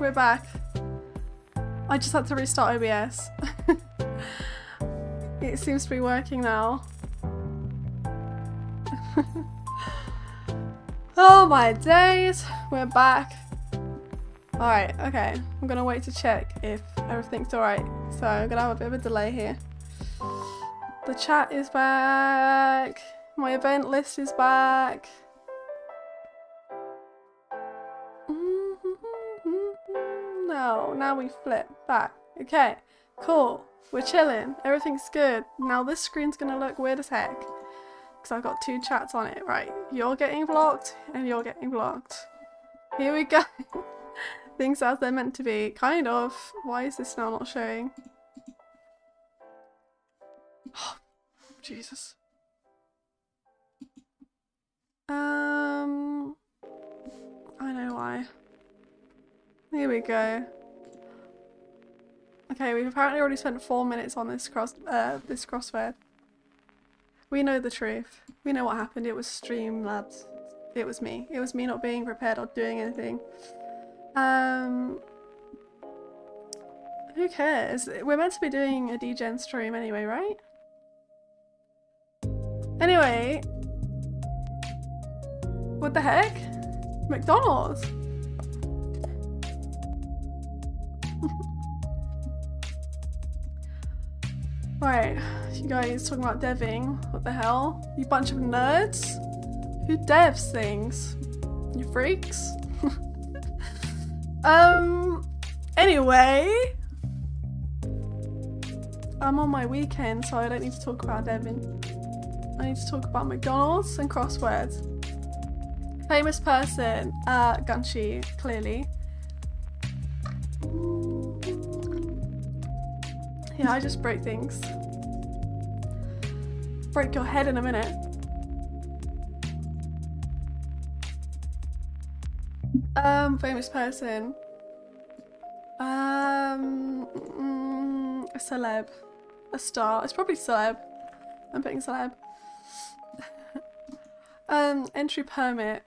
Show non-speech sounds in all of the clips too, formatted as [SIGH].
we're back. I just had to restart OBS. [LAUGHS] it seems to be working now. [LAUGHS] oh my days, we're back. Alright, okay. I'm gonna wait to check if everything's alright. So I'm gonna have a bit of a delay here. The chat is back. My event list is back. No, now we flip back. Okay, cool. We're chilling. Everything's good. Now this screen's gonna look weird as heck. Because I've got two chats on it. Right, you're getting blocked and you're getting blocked. Here we go. [LAUGHS] Things as they're meant to be. Kind of. Why is this now not showing? [GASPS] Jesus. Um, I know why. Here we go. Okay, we've apparently already spent four minutes on this cross uh, this crossword. We know the truth. We know what happened. It was Streamlabs. It was me. It was me not being prepared or doing anything. Um, who cares? We're meant to be doing a DGen stream anyway, right? Anyway, what the heck? McDonald's. Right, you guys talking about deving. What the hell? You bunch of nerds? Who devs things? You freaks? [LAUGHS] um, anyway. I'm on my weekend, so I don't need to talk about deving. I need to talk about McDonald's and crosswords. Famous person, uh, Gunshi, clearly. Yeah, I just break things. Break your head in a minute. Um, famous person. Um, mm, a celeb. A star. It's probably celeb. I'm putting celeb. [LAUGHS] um, entry permit.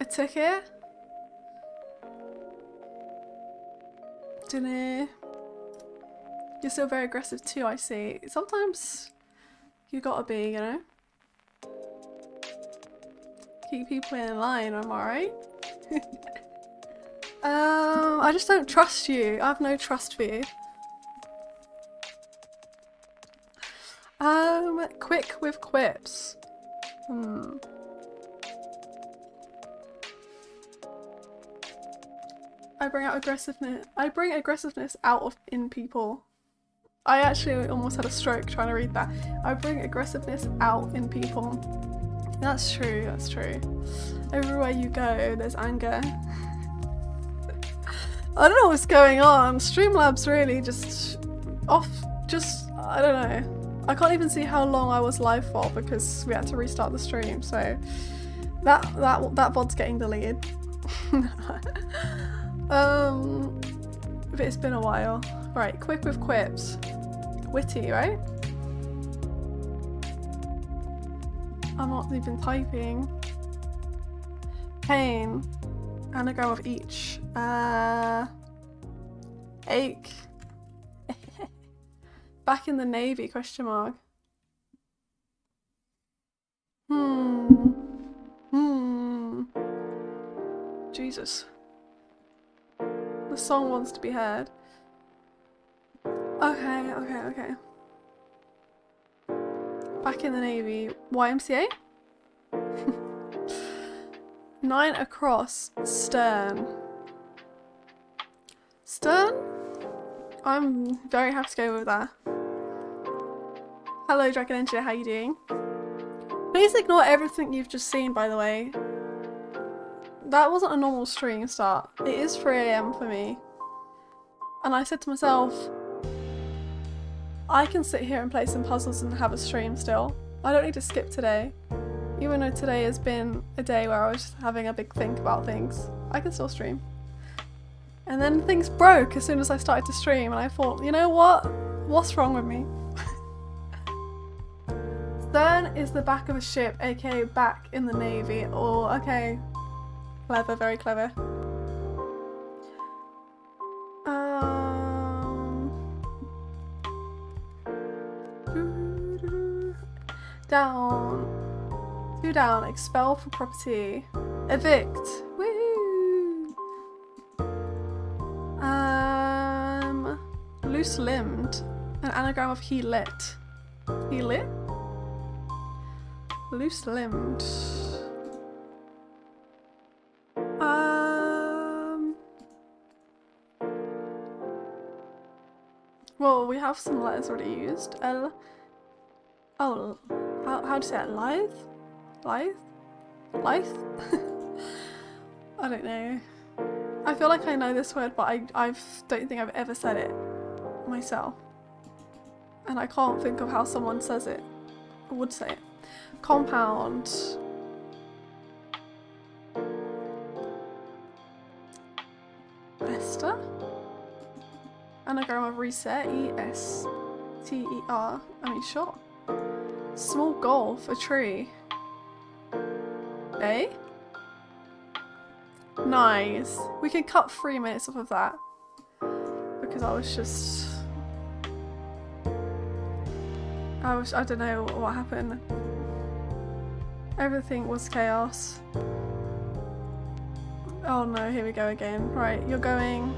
A ticket? Dunno. You're still very aggressive too, I see. Sometimes you gotta be, you know? Keep people in line, am I right? [LAUGHS] um, I just don't trust you. I have no trust for you. Um, quick with quips. Hmm. I bring out aggressiveness. I bring aggressiveness out of in people. I actually almost had a stroke trying to read that. I bring aggressiveness out in people. That's true, that's true. Everywhere you go, there's anger. I don't know what's going on. Streamlabs really just off, just, I don't know. I can't even see how long I was live for because we had to restart the stream, so that, that, that VOD's getting deleted. [LAUGHS] um, but it's been a while. Right, quick with quips. Witty, right? I'm not even typing. Pain. And a Anagram of each. Uh, ache. [LAUGHS] Back in the navy? Question mark. Hmm. Hmm. Jesus. The song wants to be heard. Okay, okay, okay. Back in the Navy. YMCA? [LAUGHS] Nine across. Stern. Stern? I'm very happy to go with that. Hello Dragon Engineer, how you doing? Please ignore everything you've just seen by the way. That wasn't a normal stream start. It is 3am for me. And I said to myself, I can sit here and play some puzzles and have a stream still. I don't need to skip today. Even though today has been a day where I was just having a big think about things, I can still stream. And then things broke as soon as I started to stream and I thought, you know what? What's wrong with me? [LAUGHS] Stern is the back of a ship, aka back in the navy, or okay, clever, very clever. Down. Two down. Expel from property. Evict. Woohoo! Um, loose limbed. An anagram of he lit. He lit? Loose limbed. Um. Well, we have some letters already used. L. Oh, how, how you say it? Lithe? Lithe? Lithe? [LAUGHS] I don't know. I feel like I know this word, but I I don't think I've ever said it myself. And I can't think of how someone says it, or would say it. Compound. Esther? Anagram of reset, E-S-T-E-R. I mean, sure. Small golf, a tree. Eh? Nice. We can cut three minutes off of that. Because I was just... I was- I don't know what happened. Everything was chaos. Oh no, here we go again. Right, you're going...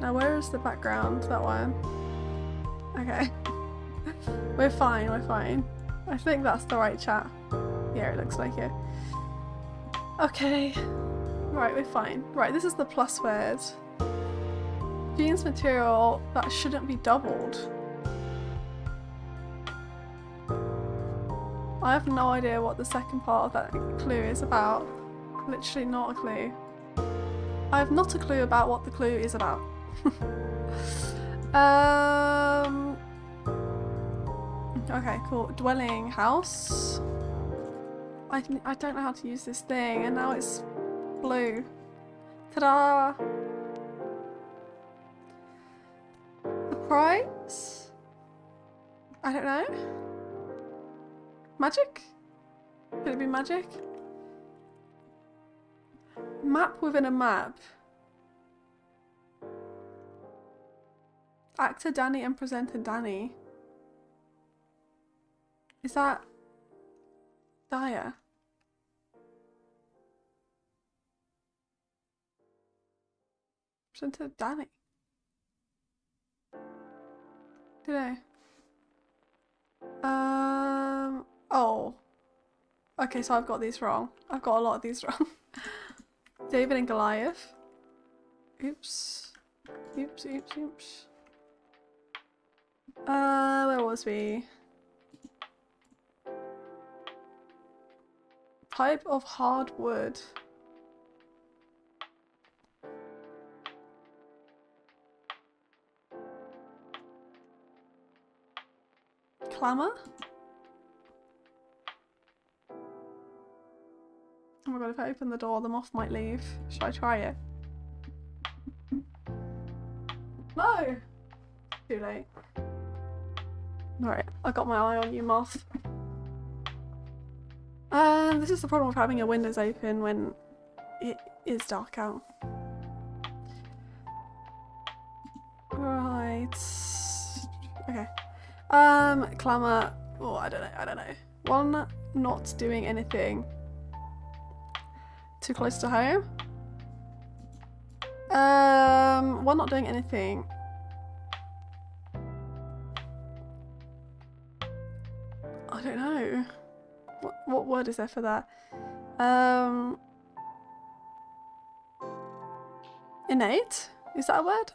Now where is the background? That one. Okay. We're fine, we're fine. I think that's the right chat. Yeah, it looks like it. Okay. Right, we're fine. Right, this is the plus word. Jeans material that shouldn't be doubled. I have no idea what the second part of that clue is about. Literally not a clue. I have not a clue about what the clue is about. [LAUGHS] um. Okay, cool. Dwelling house. I I don't know how to use this thing, and now it's blue. Ta-da! The prize? I don't know. Magic? Could it be magic? Map within a map. Actor Danny and presenter Danny. Is that Daya? Presenter Danny. Did I? Um. Oh. Okay, so I've got these wrong. I've got a lot of these [LAUGHS] wrong. David and Goliath. Oops. Oops, oops, oops. Uh, where was we? Type of hardwood. Clamor? Oh my god, if I open the door, the moth might leave. Should I try it? No! Too late. Alright, I got my eye on you, moth. Um, this is the problem with having your windows open when it is dark out. Right. Okay. Um, clamour. Oh, I don't know. I don't know. One, not doing anything. Too close to home. Um, one, not doing anything. Word is there for that? Um, innate. Is that a word?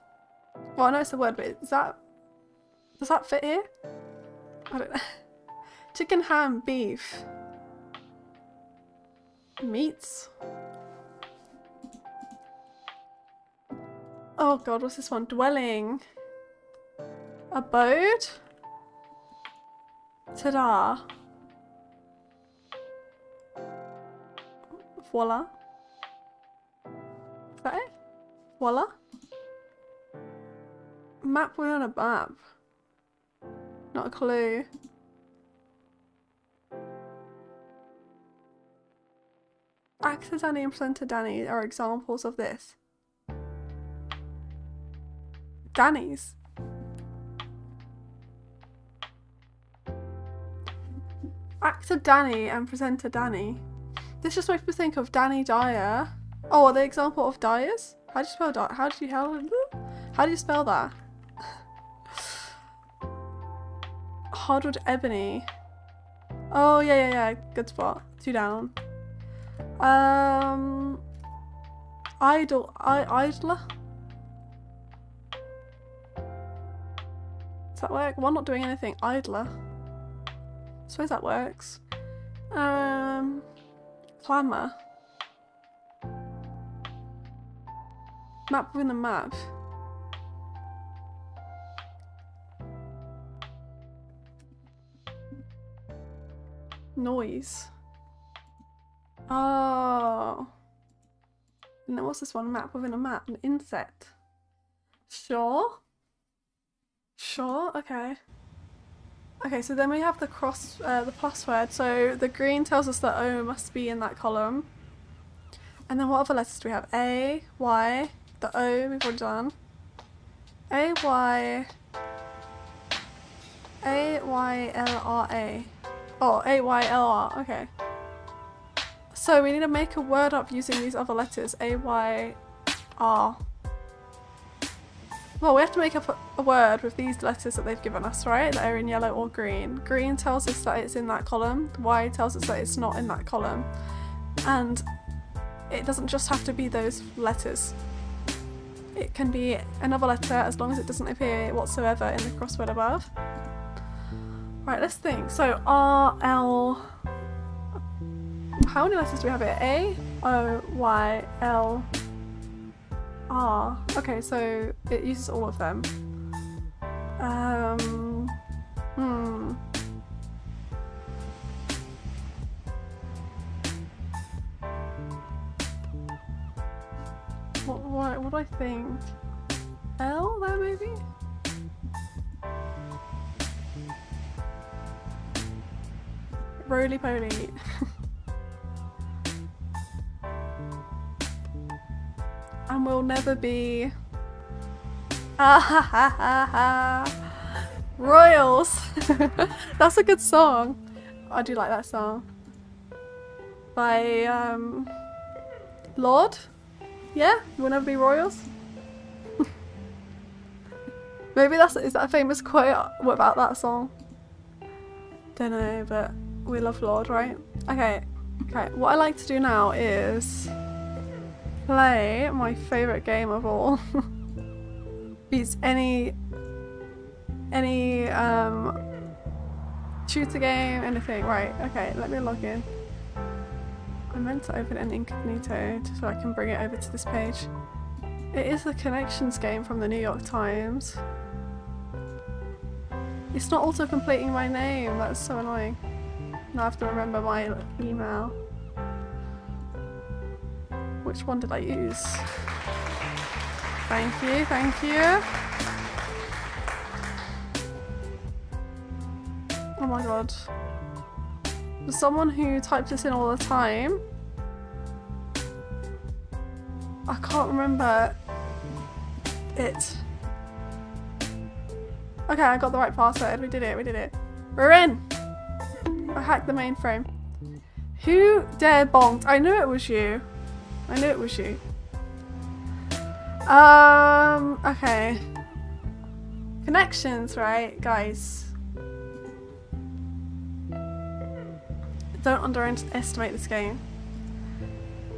Well, I know it's a word, but is that does that fit here? I don't know. [LAUGHS] Chicken, ham, beef. Meats. Oh god, what's this one? Dwelling. Abode. Ta-da. Voila. Is that? Voila. Map within a map. Not a clue. Actor Danny and presenter Danny are examples of this. Danny's. Actor Danny and presenter Danny. This just makes me think of Danny Dyer. Oh, are they example of Dyers? How do you spell that? How do you how, how do you spell that? [SIGHS] Hardwood Ebony. Oh yeah yeah yeah, good spot. Two down. Um, idol I idler. Does that work? One not doing anything. Idler. I suppose that works. Um, clamor. Map within a map. Noise. Oh. And then what's this one? Map within a map. An insect. Sure. Sure, okay. Okay, so then we have the cross, uh, the plus word. So the green tells us that O must be in that column. And then what other letters do we have? A, Y, the O we've already done. A, Y, A, Y, L, R, A. Oh, A, Y, L, R, okay. So we need to make a word up using these other letters, A, Y, R. Well, we have to make up a word with these letters that they've given us, right? That are in yellow or green. Green tells us that it's in that column. Y tells us that it's not in that column. And it doesn't just have to be those letters. It can be another letter as long as it doesn't appear whatsoever in the crossword above. Right, let's think. So R, L... How many letters do we have here? A, O, Y, L, R. Okay, so it uses all of them. Um, hmm. What, what, what do I think? L there maybe? Roly poly. [LAUGHS] and we'll never be Ah ha ha ha ha. Royals. [LAUGHS] That's a good song. I do like that song. By um Lorde? Yeah? You will never be royals? [LAUGHS] Maybe that's is that a famous quote about that song? Don't know, but we love Lorde, right? Okay. Okay, what I like to do now is play my favourite game of all. [LAUGHS] Beats any any um shooter game, anything. Right, okay, let me log in. I meant to open an incognito so I can bring it over to this page. It is the connections game from the New York Times. It's not auto completing my name, that's so annoying. Now I have to remember my email. Which one did I use? Thank you, thank you. Oh my god. For someone who types this in all the time, I can't remember it. Okay, I got the right password. We did it, we did it. We're in! I hacked the mainframe. Who dare bonked? I knew it was you. I knew it was you. Um, okay. Connections, right, guys? Don't underestimate this game.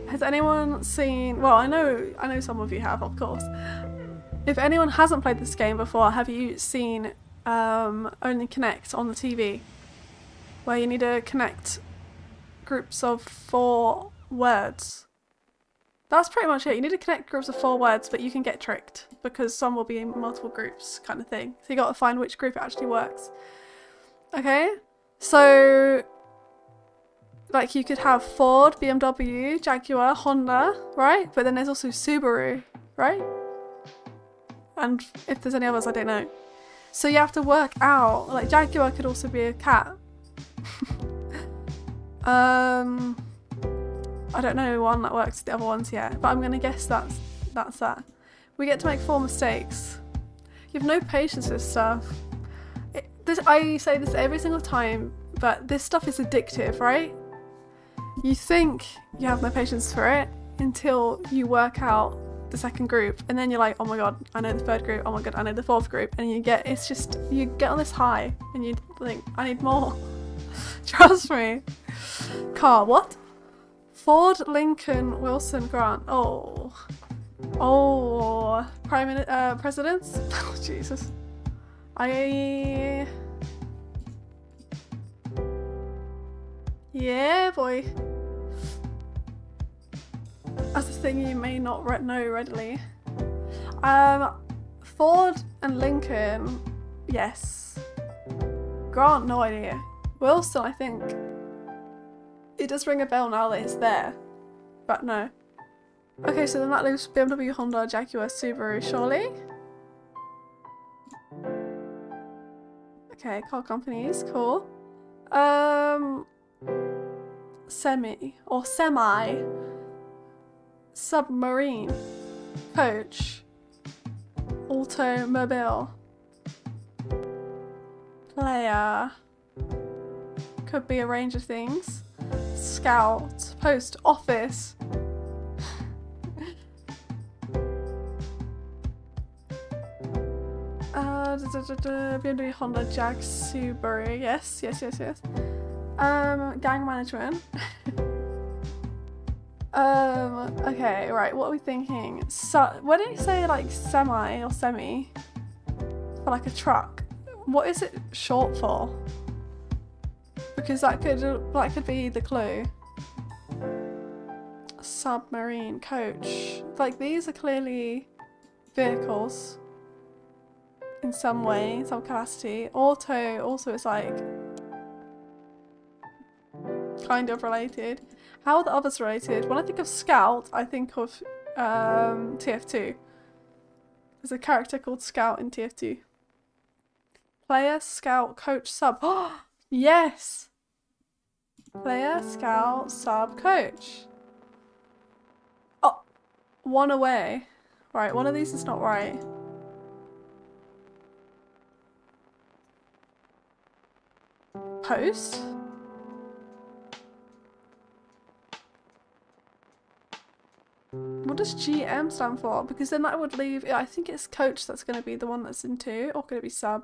Has anyone seen, well, I know, I know some of you have, of course. If anyone hasn't played this game before, have you seen um, Only Connect on the TV? Where you need to connect groups of four words that's pretty much it. You need to connect groups of four words, but you can get tricked because some will be in multiple groups kind of thing. So you got to find which group actually works. Okay, so like you could have Ford, BMW, Jaguar, Honda, right? But then there's also Subaru, right? And if there's any others, I don't know. So you have to work out, like Jaguar could also be a cat. [LAUGHS] um, I don't know one that works with the other ones yet, but I'm gonna guess that's that's that. We get to make four mistakes. You have no patience with stuff. It, this I say this every single time, but this stuff is addictive, right? You think you have no patience for it until you work out the second group and then you're like oh my god i know the third group oh my god i know the fourth group and you get it's just you get on this high and you think i need more [LAUGHS] trust me car what ford lincoln wilson grant oh oh prime Minister, uh, presidents [LAUGHS] oh jesus i yeah boy That's a thing you may not re know readily. Um, Ford and Lincoln, yes. Grant, no idea. Wilson, I think. It does ring a bell now that it's there, but no. Okay, so then that leaves BMW, Honda, Jaguar, Subaru, surely? Okay, car companies, cool. Um, semi, or semi submarine, coach, automobile, player, could be a range of things, scout, post office. Uh, da, da, da, BMW, Honda, Jag, Subaru. Yes, yes, yes, yes. Um, gang management. [LAUGHS] Um, okay, right, what are we thinking? So, why did you say like semi or semi? For like a truck. What is it short for? Because that could that could be the clue. Submarine coach. Like these are clearly vehicles in some way, some capacity. Auto also is like kind of related. How are the others related? When I think of Scout, I think of um, TF2. There's a character called Scout in TF2. Player, Scout, Coach, Sub. [GASPS] Yes! Player, Scout, Sub, Coach. Oh, one away. Right, one of these is not right. Post? What does GM stand for? Because then that would leave, I think it's coach that's going to be the one that's in two, or could it be sub?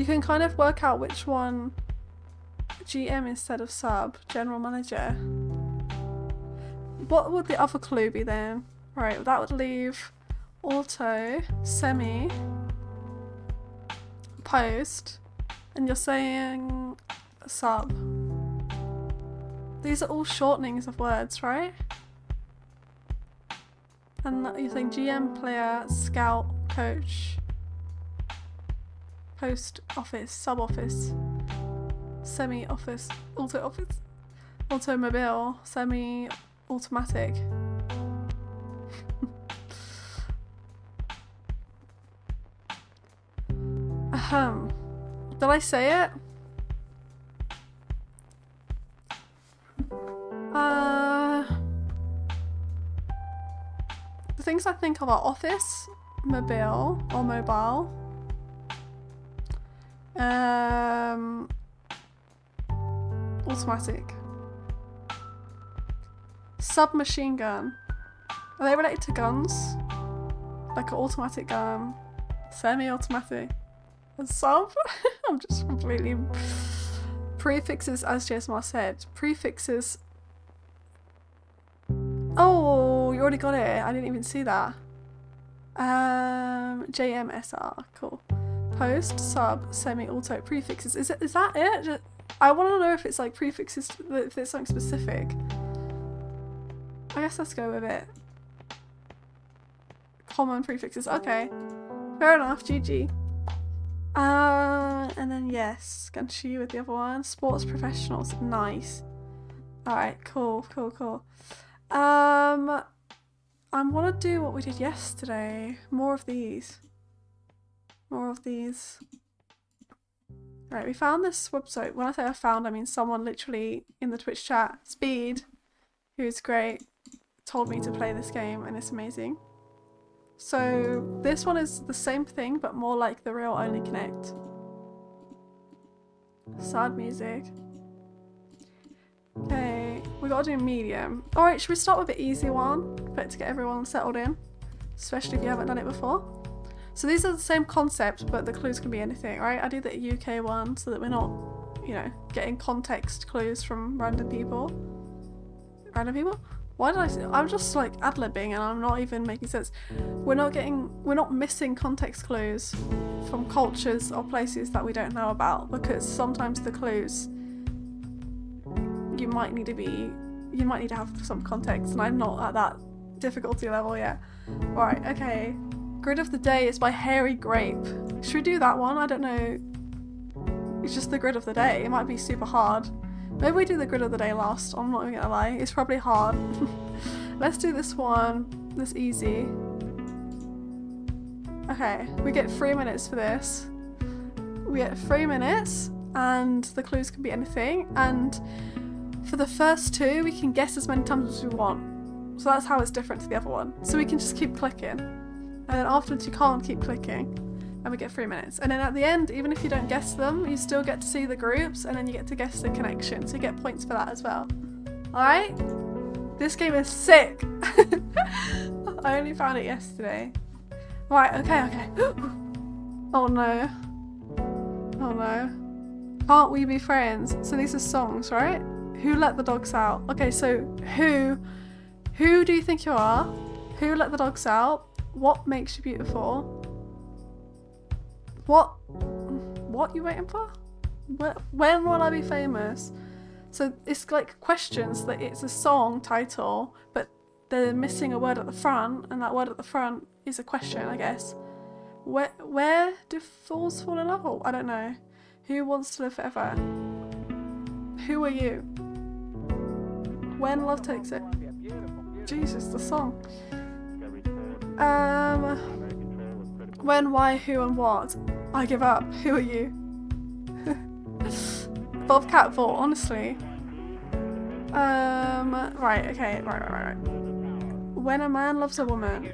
You can kind of work out which one GM instead of sub, general manager. What would the other clue be then? Right, that would leave auto, semi, post, and you're saying sub. These are all shortenings of words, right? And you think GM, player, scout, coach, post office, sub office, semi office, auto office, automobile, semi automatic. [LAUGHS] Ahem. Did I say it? Uh the things I think of are office, mobile or mobile. Um, automatic. Submachine gun. Are they related to guns? Like an automatic gun, semi-automatic, a sub? [LAUGHS] I'm just completely... Prefixes, as JSMR said, prefixes... Oh, you already got it. I didn't even see that. Um, JMSR. Cool. Post, sub, semi, auto, prefixes. Is it? Is that it? I want to know if it's like prefixes, if it's something specific. I guess let's go with it. Common prefixes. Okay. Fair enough. GG. Uh, and then yes, Ganshi with the other one. Sports professionals. Nice. Alright, cool, cool, cool. Um, I want to do what we did yesterday. More of these. More of these. Right, we found this website. When I say I found, I mean someone literally in the Twitch chat, Speed, who's great, told me to play this game and it's amazing. So this one is the same thing but more like the real Only Connect. Sad music. Okay, we gotta do medium. Alright, should we start with the easy one? But to get everyone settled in. Especially if you haven't done it before. So these are the same concept, but the clues can be anything, right? I do the UK one so that we're not, you know, getting context clues from random people. Random people? Why did I say I'm just like ad-libbing and I'm not even making sense. We're not getting we're not missing context clues from cultures or places that we don't know about because sometimes the clues you might need to be you might need to have some context and I'm not at that difficulty level yet. Right, okay. Grid of the Day is by Hairy Grape. Should we do that one? I don't know. It's just the grid of the day. It might be super hard. Maybe we do the grid of the day last. I'm not even gonna lie. It's probably hard. [LAUGHS] Let's do this one. This easy. Okay, we get three minutes for this. We get three minutes and the clues can be anything and for the first two we can guess as many times as we want. So that's how it's different to the other one. So we can just keep clicking. And then afterwards you can't keep clicking. And we get three minutes. And then at the end, even if you don't guess them, you still get to see the groups and then you get to guess the connection. So you get points for that as well. Alright? This game is sick! [LAUGHS] I only found it yesterday. Right, okay, okay. [GASPS] oh no. Oh no. Can't we be friends? So these are songs, right? Who let the dogs out? Okay, so who who do you think you are? Who let the dogs out? What makes you beautiful? What? What you waiting for? When will I be famous? So it's like questions that it's a song title, but they're missing a word at the front, and that word at the front is a question, I guess. Where where do fools fall in love? I don't know. Who wants to live forever? Who are you? When love takes it. Jesus, the song. Um, when, why, who, and what? I give up. [LAUGHS] Who are you? [LAUGHS] Bobcat Catfall, honestly. Um, right, okay, right, right, right, right. When a man loves a woman.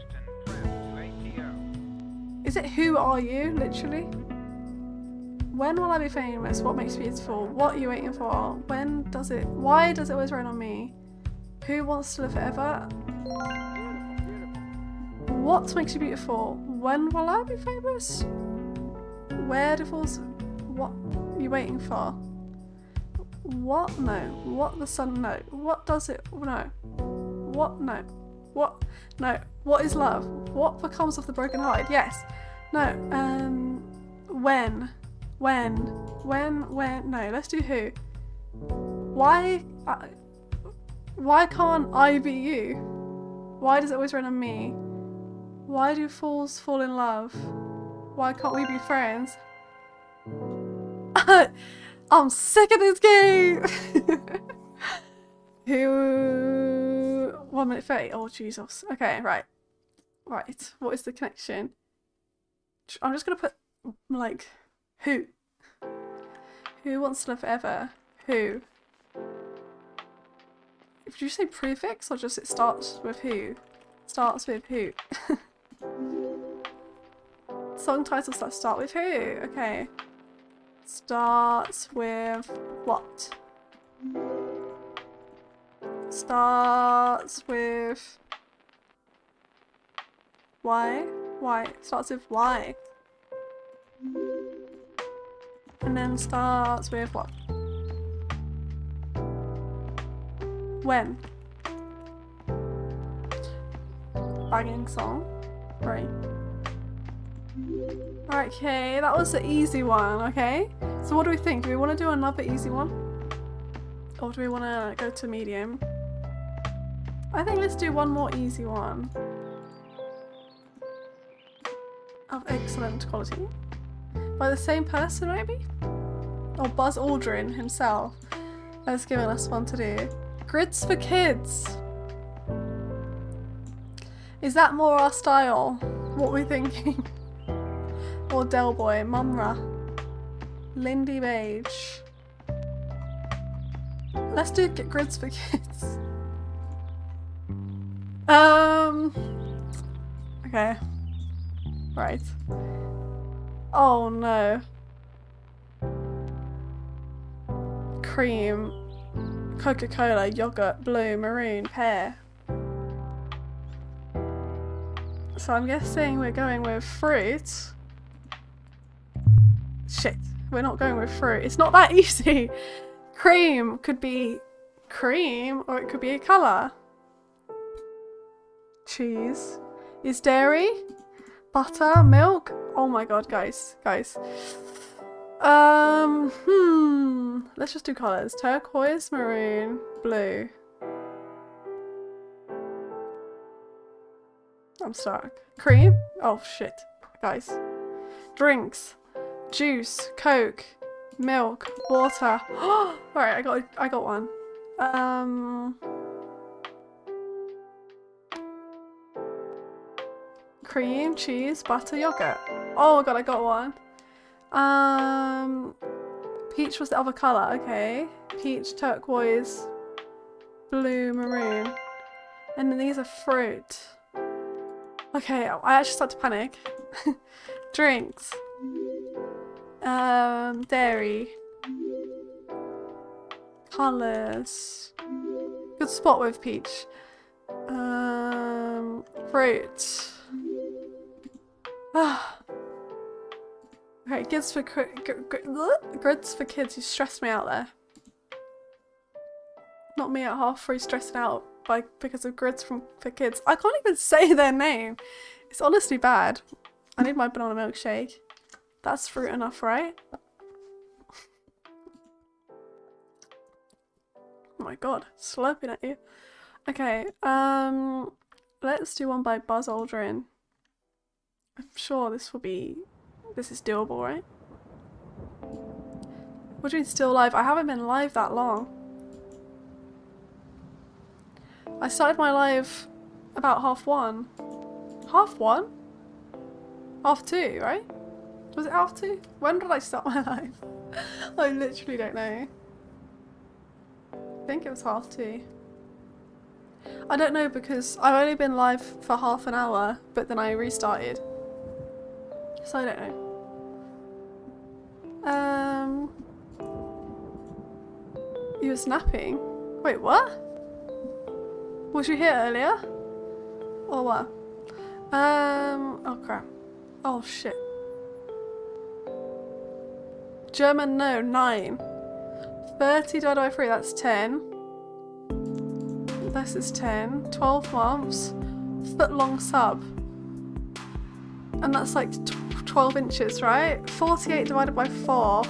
Is it who are you, literally? When will I be famous? What makes me beautiful? What are you waiting for? When does it, why does it always rain on me? Who wants to live forever? What makes you beautiful? When will I be famous? Where fools... What are you waiting for? What? No. What the sun? No. What does it? No. What? No. What? No. What is love? What becomes of the broken hearted? Yes. No. Um. When? When? When? When? No. Let's do who. Why? Uh, why can't I be you? Why does it always rain on me? Why do fools fall in love? Why can't we be friends? [LAUGHS] I'm sick of this game! [LAUGHS] Who... 1 minute 30. Oh, Jesus. Okay, right. Right. What is the connection? I'm just gonna put, like, who? Who wants to live forever? Who? Did you say prefix or just it starts with who? Starts with who? [LAUGHS] Song titles that start with who? Okay. Starts with what? Starts with why? Why? Starts with why? And then starts with what? When? Banging song. Okay, that was the easy one, okay? So what do we think? Do we want to do another easy one? Or do we want to go to medium? I think let's do one more easy one. Of excellent quality. By the same person, maybe? Or Buzz Aldrin himself has given us one to do. Grids for kids. Is that more our style? What we're thinking? [LAUGHS] or Del Boy, Mumra, Lindy Beige. Let's do get grids for kids. [LAUGHS] Um. Okay. Right. Oh no. cream, Coca-Cola, yogurt, blue, maroon, pear. So I'm guessing we're going with fruit. Shit, we're not going with fruit. It's not that [LAUGHS] easy. Cream could be cream or it could be a colour. Cheese. Is dairy? Butter? Milk? Oh my god, guys. Guys. Um, hmm. Let's just do colours. Turquoise, maroon, blue. I'm stuck. Cream? Oh shit. Guys. Drinks. Juice. Coke. Milk. Water. [GASPS] Alright, I got I got one. Um Cream, cheese, butter, yogurt. Oh god, I got one. Um Peach was the other colour, okay. Peach, turquoise, blue, maroon. And then these are fruit. Okay, I actually start to panic. [LAUGHS] Drinks. Um, dairy. Colours. Good spot with peach. Um, fruit. Ah. [SIGHS] okay, grids for grids for kids. You stressed me out there. Not me at half free stressing out by because of grids from for kids. I can't even [LAUGHS] say their name. It's honestly bad. I need my banana milkshake. That's fruit enough, right? Oh my god, slurping at you. Okay, um, let's do one by Buzz Aldrin. I'm sure this will be, this is doable, right? What do you mean still live? I haven't been live that long. I started my live about half one. Half one? Half two, right? Was it half two? When did I start my [LAUGHS] live? I literally don't know. I think it was half two. I don't know because I've only been live for half an hour, but then I restarted. So I don't know. Um, you were snapping? Wait, what? Was you here earlier? Or what? Um, oh crap. Oh shit. German, no, 9. 30 divided by 3, that's 10. This is 10. 12 months. Foot long sub. And that's like 12 inches, right? 48 divided by 4,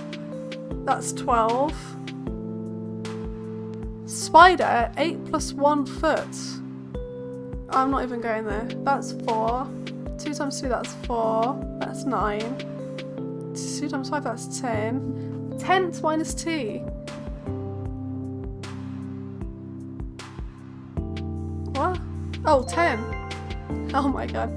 that's 12. Spider, 8 plus 1 foot. I'm not even going there. That's 4. 2 times 2, that's 4. That's 9. 2 times 5, that's 10. 10 minus 2. What? Oh, 10. [LAUGHS] Oh my god.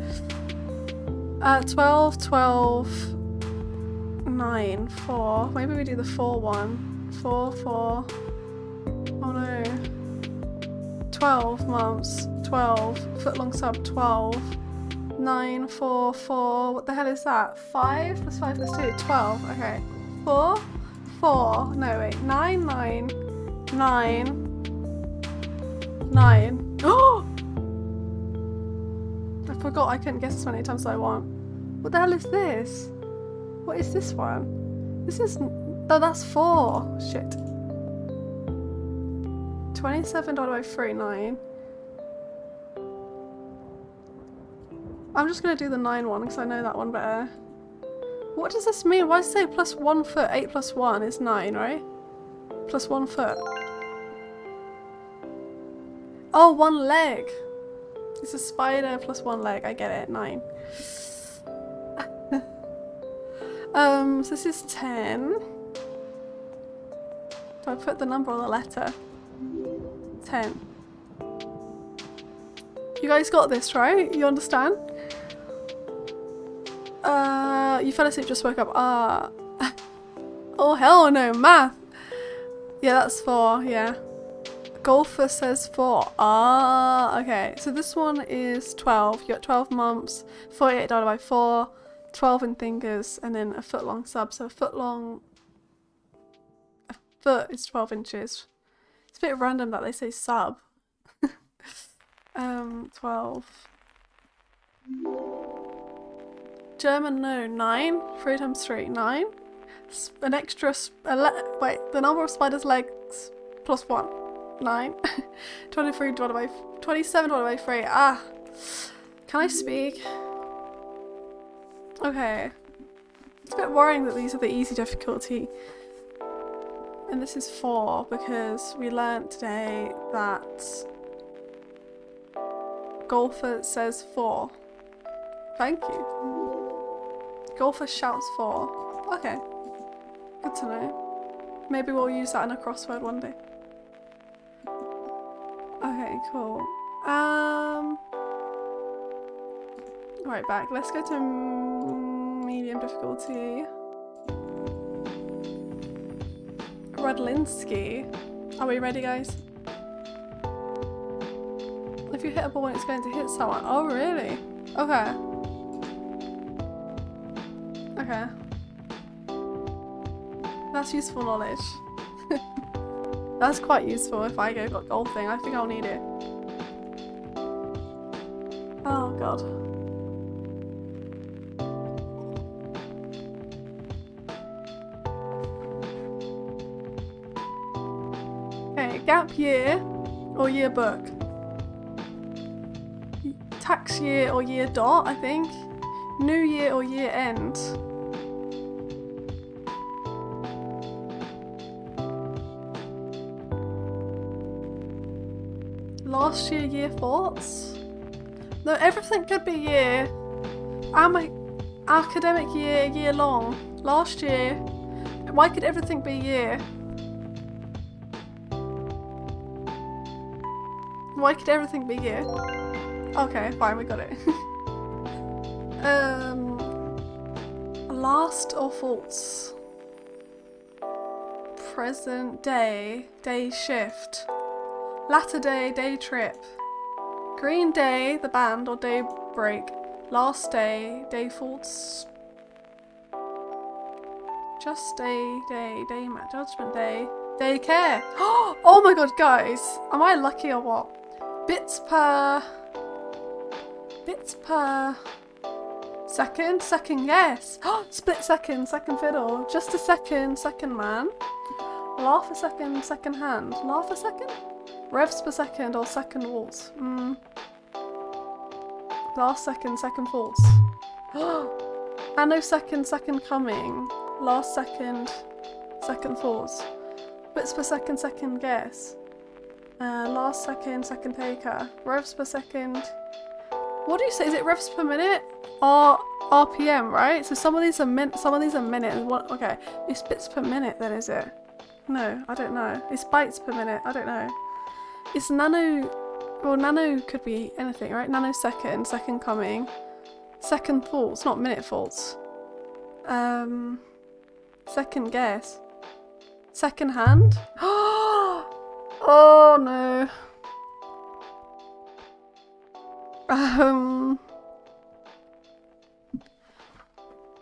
Uh, 12, 12, 9, 4. Maybe we do the 4 one. 4, 4. Oh no. 12 months. 12. Foot long sub. 12. 9, 4, 4. What the hell is that? 5 plus 5 plus 2. 12. Okay. 4, 4. No, wait. 9, 9, 9, 9. Oh! [GASPS] I forgot I couldn't guess as many times as I want. What the hell is this? What is this one? This is... Oh, that's 4. Shit. 27 divided by 3, 9. I'm just going to do the 9 one because I know that one better. What does this mean? Why say plus 1 foot? 8 plus 1 is 9, right? Plus 1 foot. Oh, one leg. It's a spider plus one leg. I get it. 9. [LAUGHS] um, so this is 10. Do I put the number or the letter? 10. You guys got this, right? You understand? Uh, you fell asleep, just woke up. Ah. Uh, [LAUGHS] oh, hell no. Math. Yeah, that's four. Yeah. Golfer says four. Ah, okay. So this one is 12. You got 12 months, 48 divided by 4, 12 in fingers, and then a foot long sub. So a foot long. A foot is 12 inches. It's a bit random that they say sub. [LAUGHS] um, 12. German, no, 9. 3 times 3, 9. An extra, wait, the number of spiders' legs plus 1. 9. [LAUGHS] 23 divided by, 27 divided by 3. Ah. Can I speak? Okay. It's a bit worrying that these are the easy difficulty. And this is 4 because we learned today that Golfer says 4. Thank you. Golfer shouts 4. Okay. Good to know. Maybe we'll use that in a crossword one day. Okay, cool. Um, right back. Let's go to medium difficulty. Radlinsky. Are we ready, guys? If you hit a ball when it's going to hit someone. Oh, really? Okay. Okay. That's useful knowledge. [LAUGHS] That's quite useful if I go got gold thing. I think I'll need it. Oh god. Year or yearbook? Tax year or year dot, I think. New year or year end. last year year thoughts? No, everything could be year. Am I academic year year long? Last year. Why could everything be year? Why could everything be here? Okay, fine, we got it. [LAUGHS] um, last or false? Present day, day shift. Latter Day Day Trip. Green Day, the band, or Day Break. Last Day, Day Falls. Just Day, Day, Day, Judgment Day. Day Care. [GASPS] Oh my god, guys. Am I lucky or what? Bits per... Bits per... Second? Second, yes. [GASPS] Split second, second fiddle. Just a second, second man. Laugh a second, second hand. Laugh a second? Revs per second or second waltz? Mm. Last second, second false. [GASPS] and no second, second coming. Last second, second false. Bits per second, second guess. Uh, last second, second taker. Revs per second. What do you say? Is it revs per minute? Or RPM, right? So some of these are min some of these are minutes. What okay. It's bits per minute then is it? No, I don't know. It's bytes per minute, I don't know. It's nano... Well, nano could be anything, right? Nanosecond, second coming. Second thoughts, not minute thoughts. Um... Second guess. Second hand? [GASPS] oh no. Um...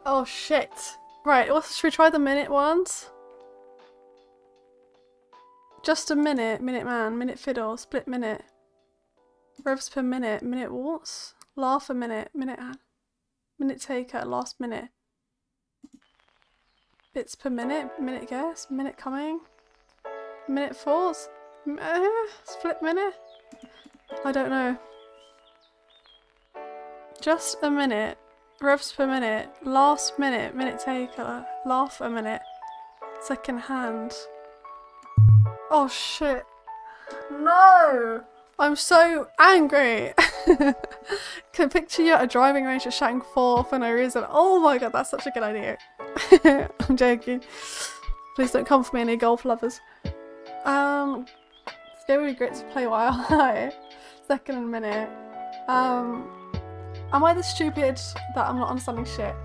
Oh shit. Right, well, should we try the minute ones? Just a minute, minute man, minute fiddle, split minute. Revs per minute, minute waltz. Laugh a minute, minute minute taker, last minute. Bits per minute, minute guess, minute coming. Minute falls. Uh, split minute. I don't know. Just a minute. Revs per minute. Last minute, minute taker. Laugh a minute. Second hand. Oh shit. No! I'm so angry. [LAUGHS] Can picture you at a driving range just shouting four for no reason. Oh my god, that's such a good idea. [LAUGHS] I'm joking. Please don't come for me, any golf lovers. Um, gonna be great to play while [LAUGHS] high. Second and minute. Um, am I the stupid that I'm not understanding shit?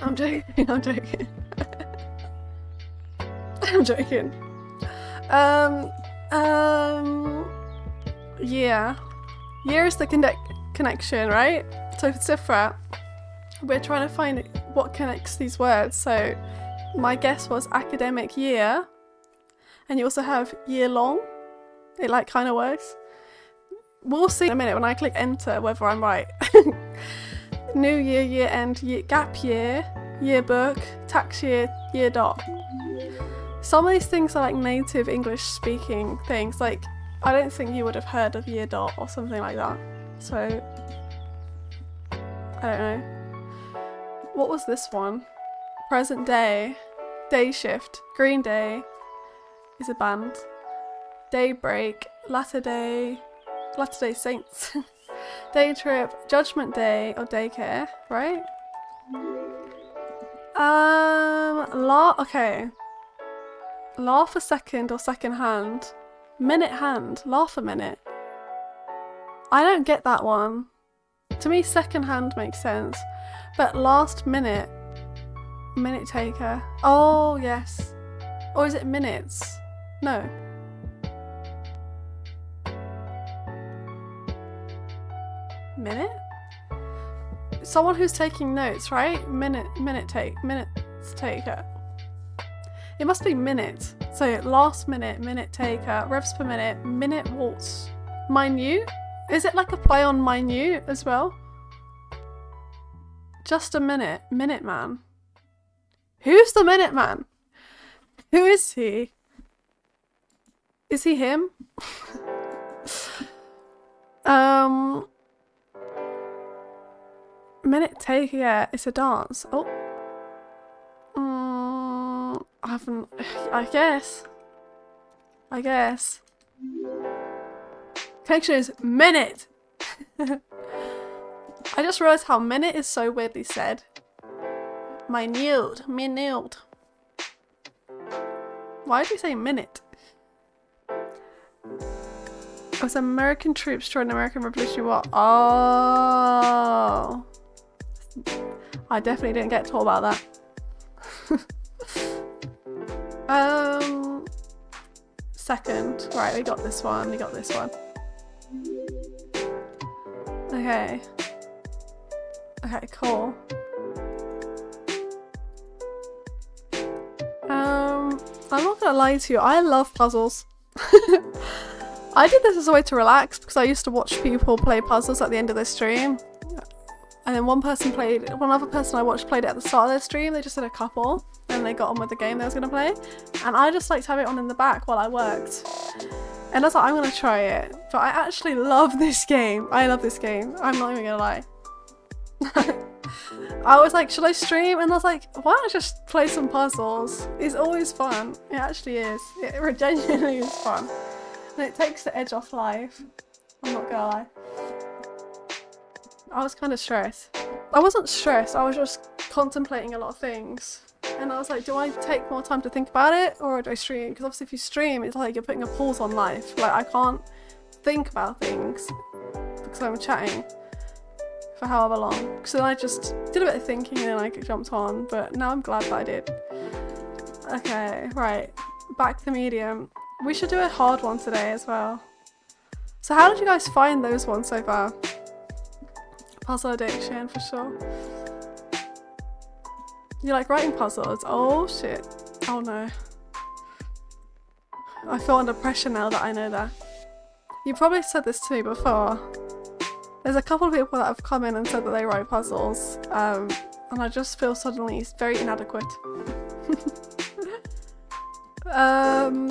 I'm joking, [LAUGHS] I'm joking. [LAUGHS] I'm joking. Um, um, yeah. Year is the connect connection, right? So for Sifra, we're trying to find what connects these words. So my guess was academic year, and you also have year long. It like kind of works. We'll see in a minute when I click enter whether I'm right. [LAUGHS] New year, year end, year, gap year, yearbook, tax year, year dot. Some of these things are like native English speaking things. Like I don't think you would have heard of year dot or something like that. So I don't know. What was this one? Present day, day shift, Green Day is a band. Daybreak, Latter Day, Latter Day Saints, [LAUGHS] Day Trip, Judgment Day or Daycare, right? Um, la okay. Laugh a second or second hand. Minute hand, laugh a minute. I don't get that one. To me, second hand makes sense, but last minute, minute taker. Oh, yes. Or is it minutes? No. Minute? Someone who's taking notes, right? Minute, minute take, minutes taker. It must be minute. So last minute, minute taker, revs per minute, minute waltz. Minute? Is it like a play on minute as well? Just a minute, minute man. Who's the minute man? Who is he? Is he him? [LAUGHS] um Minute take yeah, it's a dance. Oh mm, I haven't I guess. I guess. Connection is minute. [LAUGHS] I just realised how minute is so weirdly said. Minute, minute. Why did we say minute? It was American troops joined American Revolutionary War. Oh. I definitely didn't get taught about that. [LAUGHS] um, second. Right, we got this one, we got this one. Okay. Okay, cool. I'm not gonna lie to you, I love puzzles. [LAUGHS] I did this as a way to relax because I used to watch people play puzzles at the end of their stream. And then one person played, one other person I watched played it at the start of their stream, they just did a couple and they got on with the game they was gonna play. And I just liked to have it on in the back while I worked. And I was like, I'm gonna try it. But I actually love this game. I love this game. I'm not even gonna lie. [LAUGHS] I was like, should I stream? And I was like, why don't I just play some puzzles? It's always fun. It actually is. It [LAUGHS] genuinely is fun. And it takes the edge off life. I'm not gonna lie. I was kind of stressed. I wasn't stressed, I was just contemplating a lot of things. And I was like, do I take more time to think about it or do I stream? Because obviously if you stream, it's like you're putting a pause on life. Like I can't think about things because I'm chatting for however long. So I just did a bit of thinking and then I jumped on, but now I'm glad that I did. Okay, right. Back to medium. We should do a hard one today as well. So how did you guys find those ones so far? Puzzle addiction for sure. You like writing puzzles? Oh shit. Oh no. I feel under pressure now that I know that. You probably said this to me before. There's a couple of people that have come in and said that they write puzzles, um, and I just feel suddenly very inadequate. [LAUGHS] um,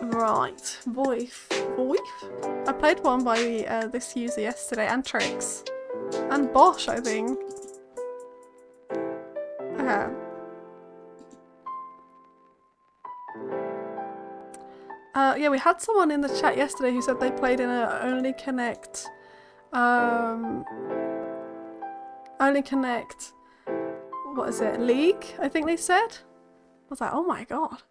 right, Voif. Voif? I played one by uh, this user yesterday, and Tricks. And Bosch, I think. Yeah, we had someone in the chat yesterday who said they played in a Only Connect, um, Only Connect, what is it, League, I think they said? I was like, oh my god.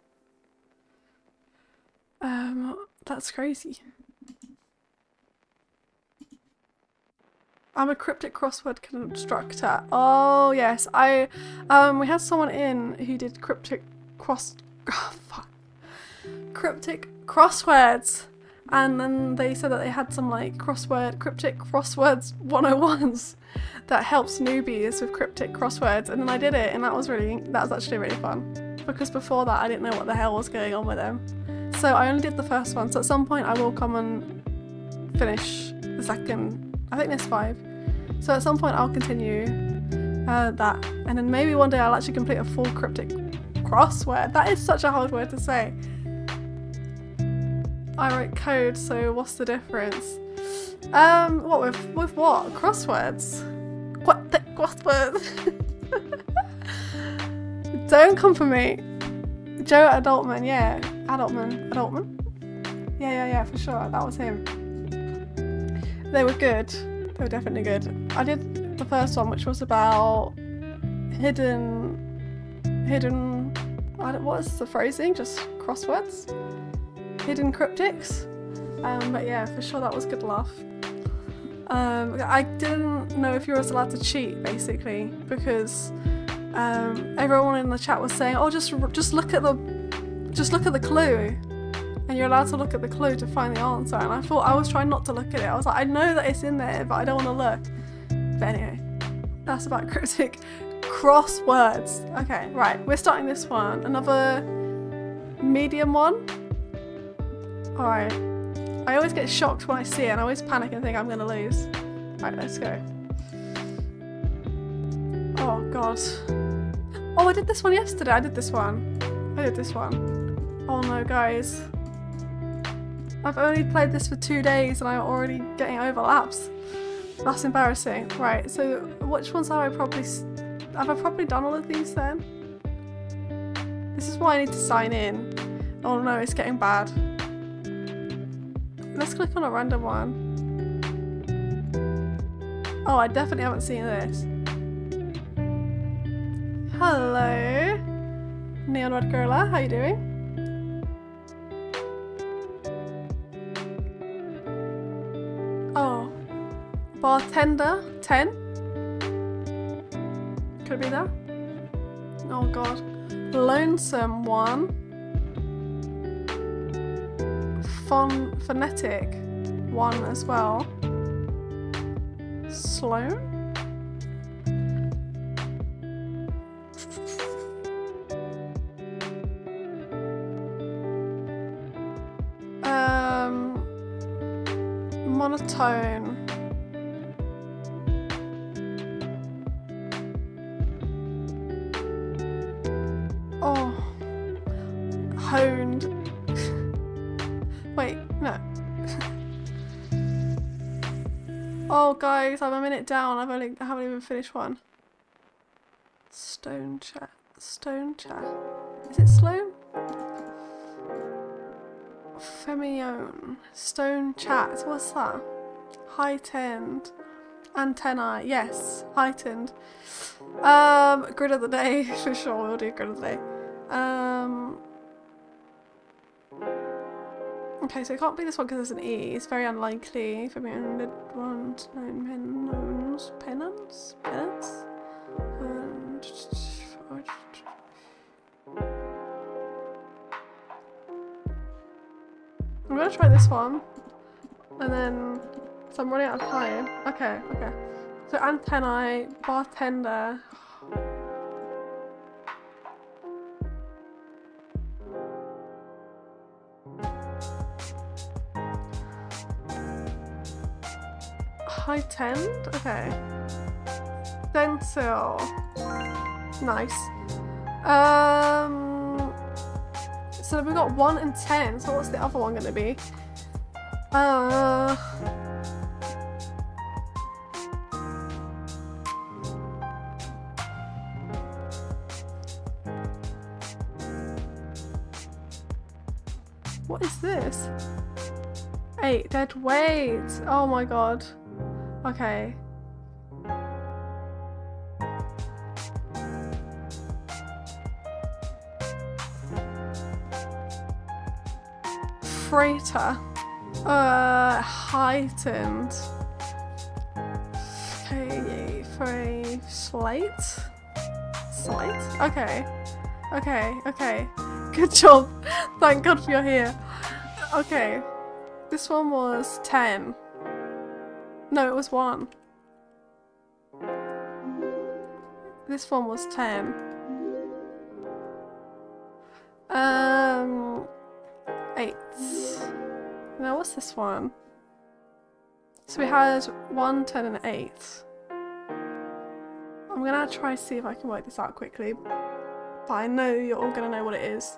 Um, that's crazy. I'm a cryptic crossword constructor. Oh yes, I um we had someone in who did cryptic cross [LAUGHS] oh, fuck. Cryptic crosswords. And then they said that they had some like crossword cryptic crosswords 101s [LAUGHS] that helps newbies with cryptic crosswords. And then I did it and that was really that was actually really fun. Because before that I didn't know what the hell was going on with them. So I only did the first one. So at some point I will come and finish the second I think there's five. So at some point I'll continue uh, that. And then maybe one day I'll actually complete a full cryptic crossword. That is such a hard word to say I write code, so what's the difference? Um, what with with what? Crosswords? What the crosswords? [LAUGHS] Don't come for me. Joe Adultman, yeah. Adultman. Adultman? Yeah, yeah, yeah, for sure. That was him. They were good. They were definitely good. I did the first one, which was about hidden hidden I don't, what is the phrasing? Just crosswords? Hidden cryptics. Um, but yeah, for sure that was good laugh. Um, I didn't know if you were allowed to cheat basically because um, everyone in the chat was saying, "Oh, just just look at the just look at the clue," and you're allowed to look at the clue to find the answer. And I thought I was trying not to look at it. I was like, I know that it's in there, but I don't want to look. But anyway, that's about [LAUGHS] cryptic crosswords. Okay, right, we're starting this one. Another medium one. Alright. I always get shocked when I see it and I always panic and think I'm gonna lose. Alright, let's go. Oh god. Oh, I did this one yesterday. I did this one. I did this one. Oh no, guys. I've only played this for two days and I'm already getting overlaps. That's embarrassing. Right, so which ones have I probably... Have I probably done all of these then? This is why I need to sign in. Oh no, it's getting bad. Let's click on a random one. Oh, I definitely haven't seen this. Hello, Neon Red Gorilla, how you doing? Oh, bartender, 10? Could be that? Oh god. Lonesome one phon phonetic one as well. Sloan? Um, monotone. I'm a minute down. I've only I haven't even finished one. Stone chat. Stone chat. Is it Sloan? Femione. Stone chat. What's that? Heightened. Antenna. Yes, heightened. Um, grid of the day [LAUGHS] for sure. We'll do grid of the day. Um. Okay, so it can't be this one because there's an E. It's very unlikely for me want nine pen knowns penance penance. And um, I'm gonna try this one, and then so I'm running out of time. Okay, okay. So antennae, bartender. Heightened? Okay. Stencil. Nice. Um, so we've got 1 and 10, so what's the other one going to be? Uh... What is this? Eight dead weight. Oh my god. Okay. Freighter. Uh, heightened. Okay, a slate? Slate? Okay. Okay, okay. Good job. [LAUGHS] Thank God you're here. Okay. This one was 10. No, it was 1. This one was 10. Um, 8. Now what's this one? So we had one, ten, and 8. I'm gonna try to see if I can work this out quickly. But I know you're all gonna know what it is.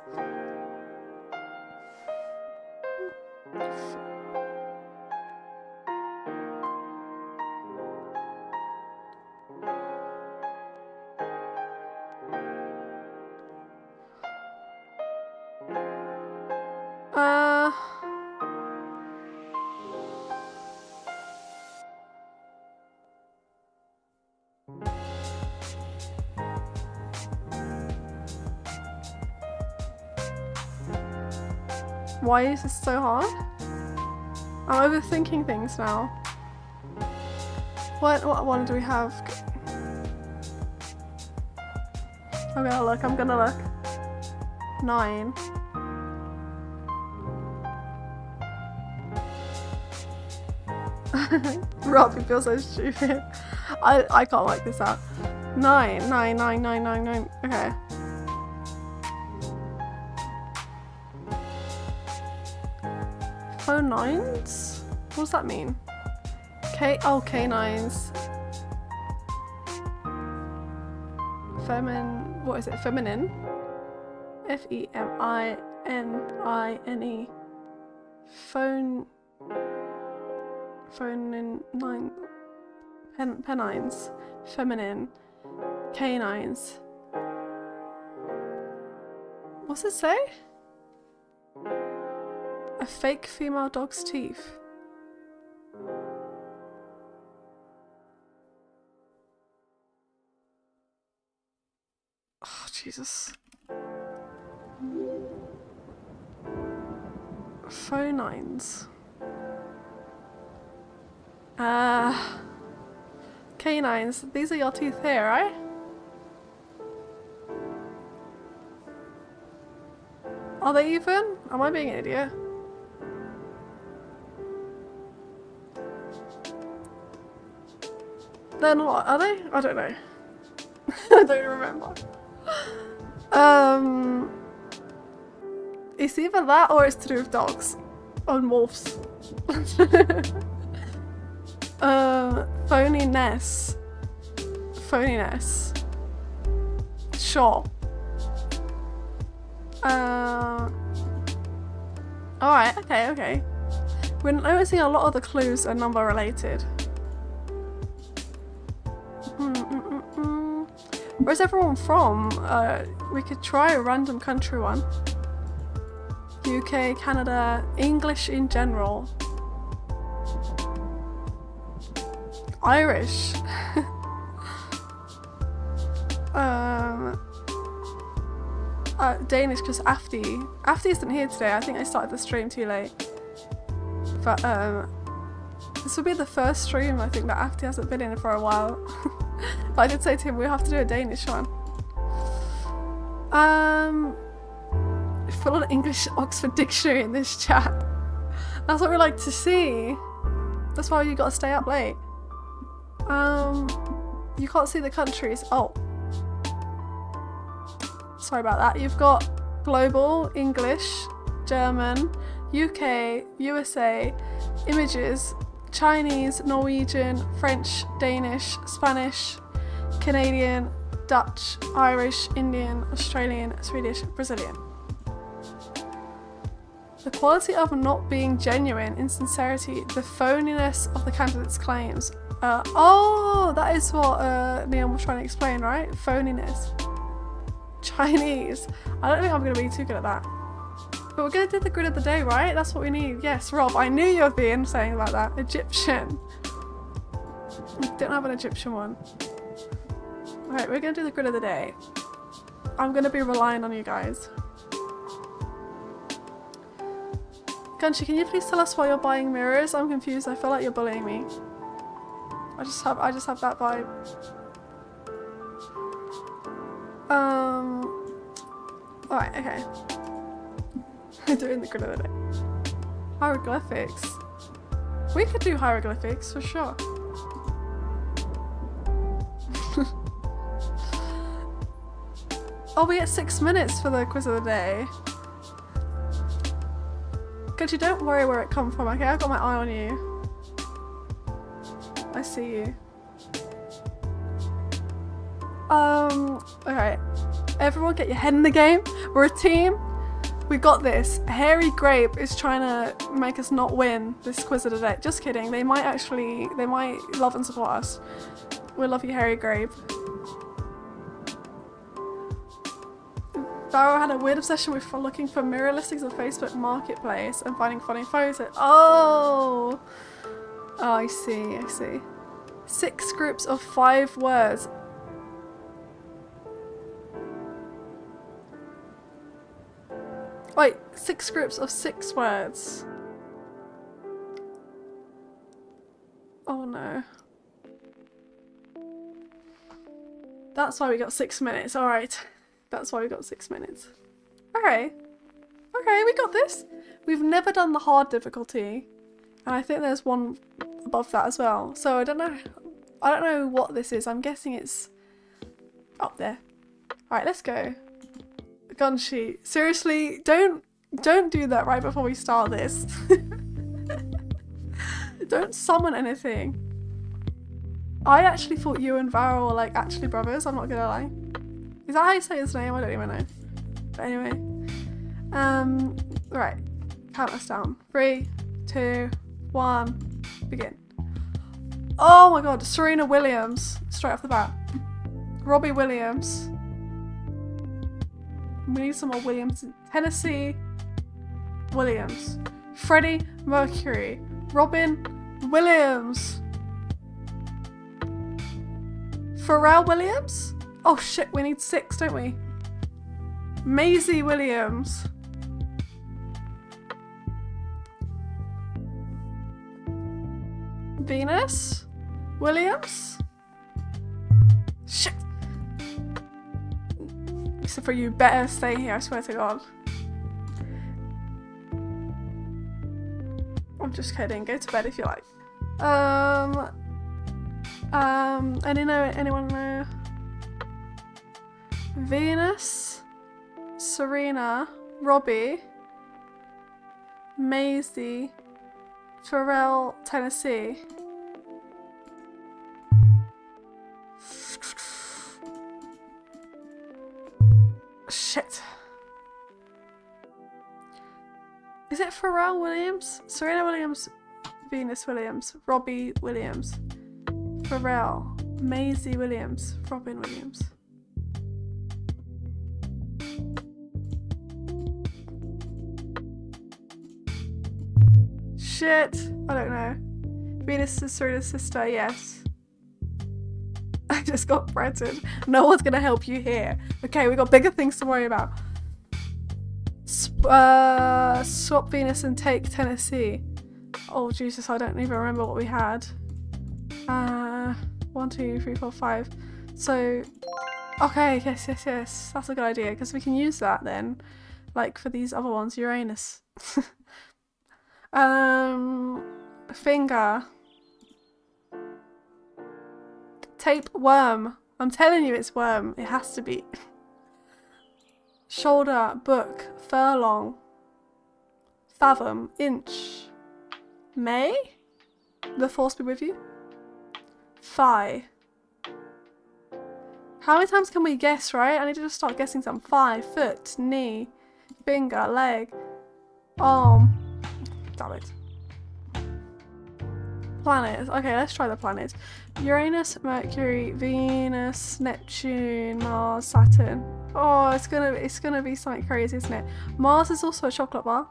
Why is this so hard? I'm overthinking things now. What what one do we have? I'm gonna look, I'm gonna look. Nine. [LAUGHS] Rob, you feel so stupid. I, I can't work this out. Nine, nine, nine, nine, nine, nine. Okay. Phone nines? What does that mean? K oh K9s. Femin what is it? Feminine? F E M I N I N E. Phone phone in nine pen penines. Feminine. Canines. What's it say? Fake female dog's teeth. Oh, Jesus. Phonines. Uh, canines. These are your teeth here, right? Are they even? Am I being an idiot? Then what? Are they? I don't know. [LAUGHS] I don't remember. Um, it's either that or it's to do with dogs. On wolves. [LAUGHS] uh, phoniness. Phoniness. Sure. Uh, Alright, okay, okay. We're noticing a lot of the clues are number related. Where's everyone from? Uh, we could try a random country one. UK, Canada, English in general. Irish. [LAUGHS] um, uh, Danish because Afti. Afti isn't here today. I think I started the stream too late. But um, this will be the first stream I think that Afti hasn't been in for a while. [LAUGHS] but I did say to him we have to do a Danish one. Um, full on English Oxford Dictionary in this chat. That's what we like to see. That's why you gotta stay up late. Um, you can't see the countries. Oh. Sorry about that. You've got global, English, German, UK, USA, images, Chinese, Norwegian, French, Danish, Spanish, Canadian, Dutch, Irish, Indian, Australian, Swedish, Brazilian. The quality of not being genuine, insincerity, the phoniness of the candidate's claims. Uh, oh, that is what uh, Neon was trying to explain, right? Phoniness. Chinese. I don't think I'm going to be too good at that. But we're going to do the grid of the day, right? That's what we need. Yes, Rob, I knew you would be in saying about that. Egyptian. We don't have an Egyptian one. Alright, we're to do the grid of the day. I'm to be relying on you guys. Gunshi, can you please tell us why you're buying mirrors? I'm confused. I feel like you're bullying me. I just have I just have that vibe. Um Alright, okay. We're [LAUGHS] doing the grid of the day. Hieroglyphics. We could do hieroglyphics for sure. Oh, we get six minutes for the quiz of the day. Good, you don't worry where it come from. Okay, I've got my eye on you. I see you. Um, alright. Everyone get your head in the game. We're a team. We got this. Hairy Grape is trying to make us not win this quiz of the day. Just kidding. They might actually, they might love and support us. We love you, Hairy Grape. Barrow had a weird obsession with looking for mirror listings on Facebook Marketplace and finding funny photos. Oh! Oh, I see, I see. Six groups of five words. Wait, six groups of six words. Oh no. That's why we got six minutes, alright. That's why we got six minutes. Okay. Okay, we got this. We've never done the hard difficulty. And I think there's one above that as well. So I don't know I don't know what this is. I'm guessing it's up there. Alright, let's go gun sheet. Seriously, don't don't do that right before we start this. [LAUGHS] don't summon anything. I actually thought you and Varro were like actually brothers, I'm not gonna lie. Is that how you say his name? I don't even know. But anyway. Um right. Count us down. Three, two, one, begin. Oh my god, Serena Williams, straight off the bat. Robbie Williams. We need some more Williams. Tennessee Williams. Freddie Mercury. Robin Williams. Pharrell Williams? Oh shit, we need six, don't we? Maisie Williams. Venus Williams? Shit. For you better stay here, I swear to god. I'm just kidding, go to bed if you like. Um, um, I don't know, anyone know? Venus, Serena, Robbie, Maisie, Pharrell, Tennessee. Shit. Is it Pharrell Williams? Serena Williams, Venus Williams, Robbie Williams, Pharrell, Maisie Williams, Robin Williams. Shit, I don't know. Venus is Serena's sister, yes. [LAUGHS] I just got threatened. No one's gonna help you here. Okay, we got bigger things to worry about. Sp uh, swap Venus and take Tennessee. Oh Jesus, I don't even remember what we had. Uh, one, two, three, four, five. So, okay, yes, yes, yes. That's a good idea because we can use that then, like for these other ones. Uranus. [LAUGHS] um, finger. Tape worm. I'm telling you it's worm. It has to be. Shoulder, book, furlong, fathom, inch. May? The force be with you? Thigh. How many times can we guess, right? I need to just start guessing some. Thigh, foot, knee, finger, leg, arm. Damn it planets. Okay, let's try the planets. Uranus, Mercury, Venus, Neptune, Mars, Saturn. Oh, it's gonna it's gonna be something crazy, isn't it? Mars is also a chocolate bar.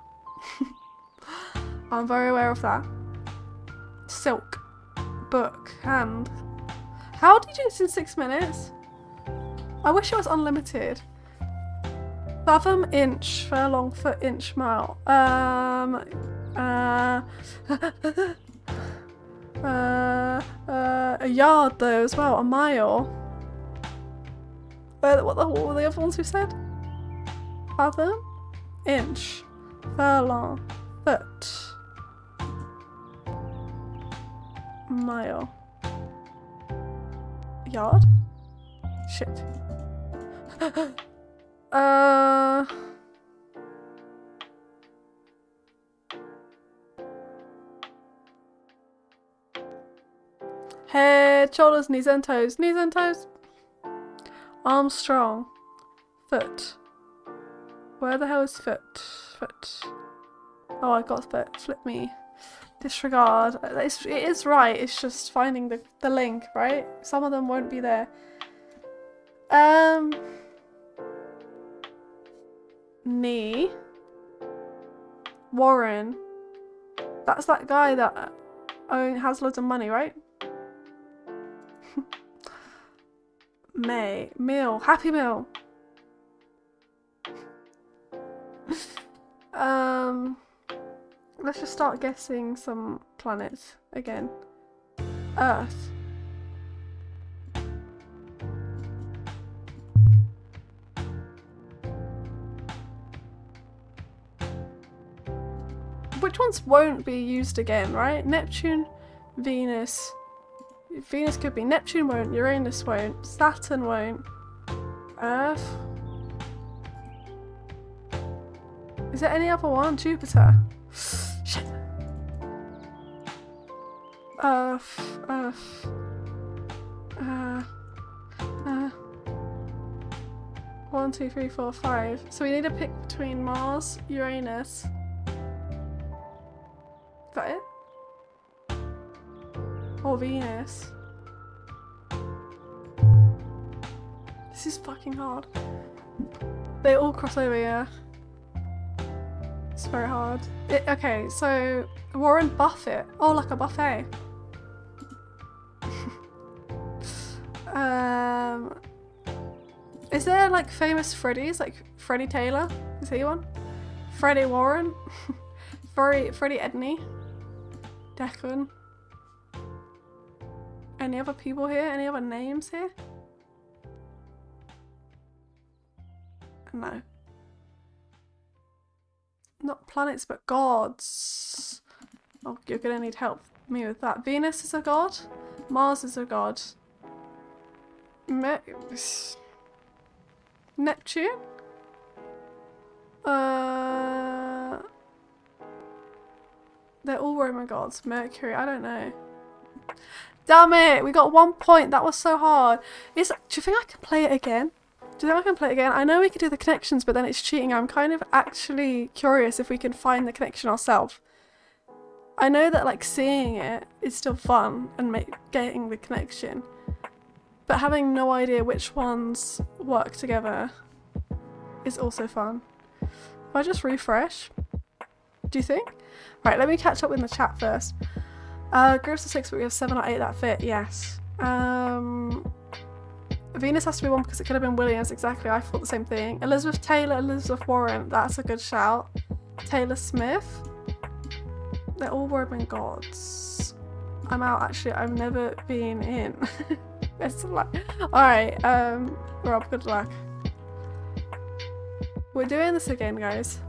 [LAUGHS] I'm very aware of that. Silk, book, hand. How did you do this in six minutes? I wish it was unlimited. Fathom, inch, furlong, foot, inch, mile. Um, uh, uh, uh, a yard though as well, a mile. Where, what the what were the other ones we said? Fathom, inch, furlong, foot, mile, yard. Shit. [GASPS] uh. Head, shoulders, knees and toes. Knees and toes. Arms strong. Foot. Where the hell is foot? Foot. Oh, I got foot. Flip me. Disregard. It's, it is right. It's just finding the, the link, right? Some of them won't be there. Um. Knee. Warren. That's that guy that own, has loads of money, right? May. Meal. Happy Meal. [LAUGHS] um, let's just start guessing some planets again. Earth. Which ones won't be used again, right? Neptune, Venus. Venus could be. Neptune won't, Uranus won't, Saturn won't. Earth. Is there any other one? Jupiter. [GASPS] Shit. Earth. Earth. Uh. Uh. One, two, three, four, five. So we need to pick between Mars, Uranus. Venus. This is fucking hard. They all cross over, yeah. It's very hard. It, okay, so Warren Buffett. Oh, like a buffet. [LAUGHS] um, is there like famous Freddies? Like Freddie Taylor? Is he one? Freddie Warren? [LAUGHS] Freddie, Freddie Edney? Declan? Any other people here? Any other names here? No. Not planets, but gods. Oh, you're gonna need help me with that. Venus is a god. Mars is a god. Me Neptune? Uh, they're all Roman gods. Mercury, I don't know. Damn it! We got one point. That was so hard. Is, do you think I can play it again? Do you think I can play it again? I know we could do the connections, but then it's cheating. I'm kind of actually curious if we can find the connection ourselves. I know that like seeing it is still fun and make, getting the connection, but having no idea which ones work together is also fun. If I just refresh, do you think? Right, let me catch up with the chat first. Uh, groups of six, but we have seven or eight that fit, yes. Um, Venus has to be one because it could have been Williams, exactly. I thought the same thing. Elizabeth Taylor, Elizabeth Warren, that's a good shout. Taylor Smith. They're all Roman gods. I'm out actually, I've never been in. [LAUGHS] Best of luck. Alright, um, Rob, good luck. We're doing this again, guys.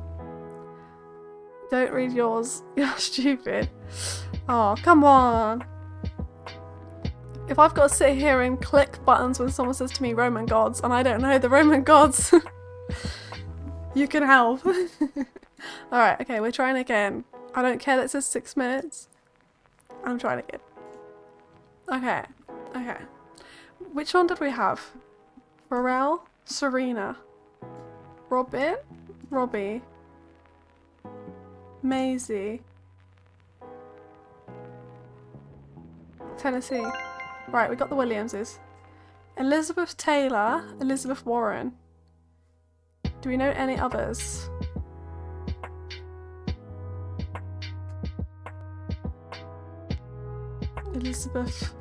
Don't read yours. [LAUGHS] You're stupid. Oh, come on. If I've got to sit here and click buttons when someone says to me Roman gods and I don't know the Roman gods, [LAUGHS] you can help. [LAUGHS] Alright, okay, we're trying again. I don't care that it says six minutes. I'm trying again. Okay, okay. Which one did we have? Pharrell, Serena, Robin, Robbie, Maisie, Tennessee. Right, we got the Williamses. Elizabeth Taylor, Elizabeth Warren. Do we know any others? Elizabeth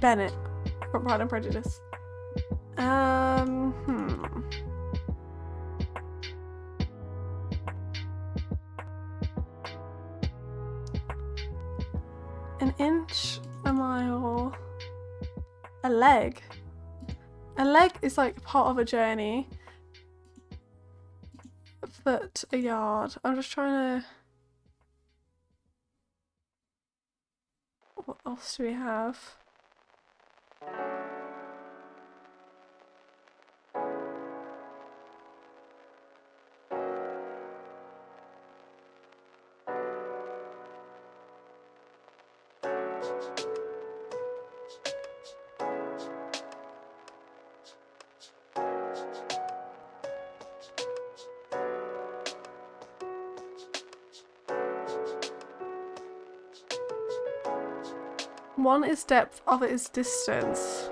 Bennet from Pride and Prejudice. Um, hmm. Inch, a mile, a leg. A leg is like part of a journey. A foot, a yard. I'm just trying to. What else do we have? One is depth, other is distance.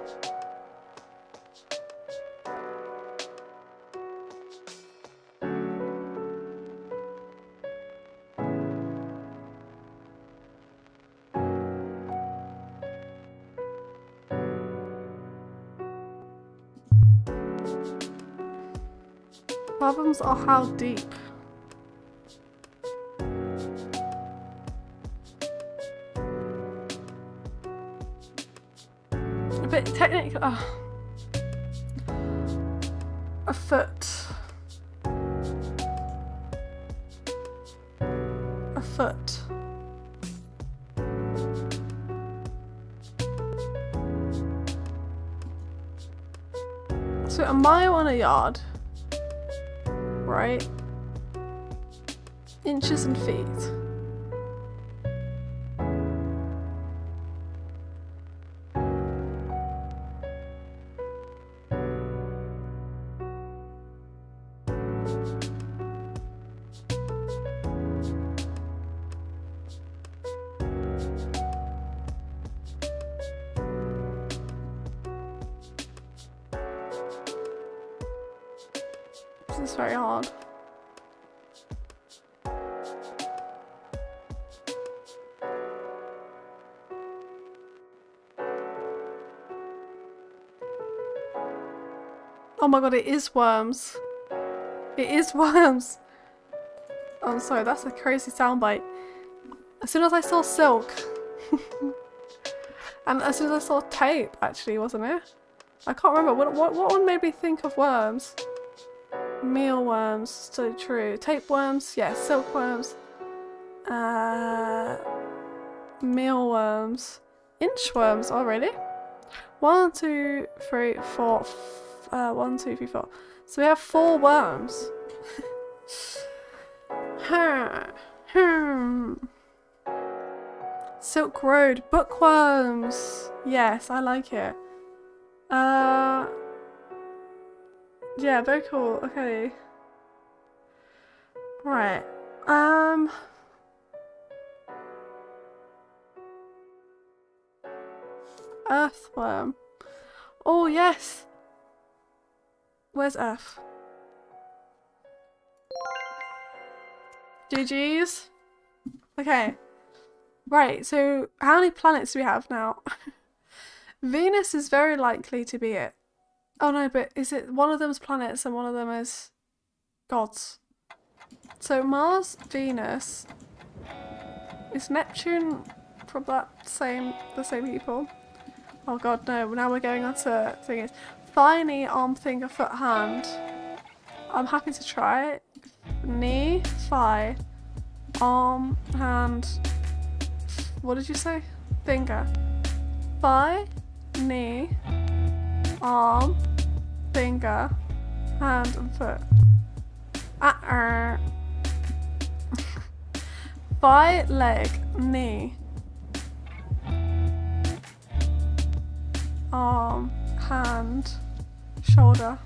Problems are how deep. Technically, oh. a foot. A foot. So a mile on a yard, right? Inches and feet. My god, it is worms. It is worms. I'm sorry, that's a crazy soundbite. As soon as I saw silk, [LAUGHS] and as soon as I saw tape, actually, wasn't it? I can't remember. What, what, what one made me think of worms? Mealworms, so true. Tapeworms, yes. Silkworms. Uh, mealworms. Inchworms, oh really? One, two, three, four. Uh, one, two, three, four. So we have four worms. [LAUGHS] hmm. Silk Road, bookworms. Yes, I like it. Uh, yeah, very cool. Okay. Right. Um. Earthworm. Oh, yes. Where's Earth? GG's. Okay. Right, so how many planets do we have now? [LAUGHS] Venus is very likely to be it. Oh no, but is it one of them's planets and one of them is gods? So Mars, Venus, is Neptune from that same the same people? Oh god no, now we're going on to things. Thigh, arm, finger, foot, hand. I'm happy to try it. Knee, thigh, arm, hand, what did you say? Finger. Thigh, knee, arm, finger, hand and foot. Uh-uh. [LAUGHS] Thigh, leg, knee, arm, hand, shoulder.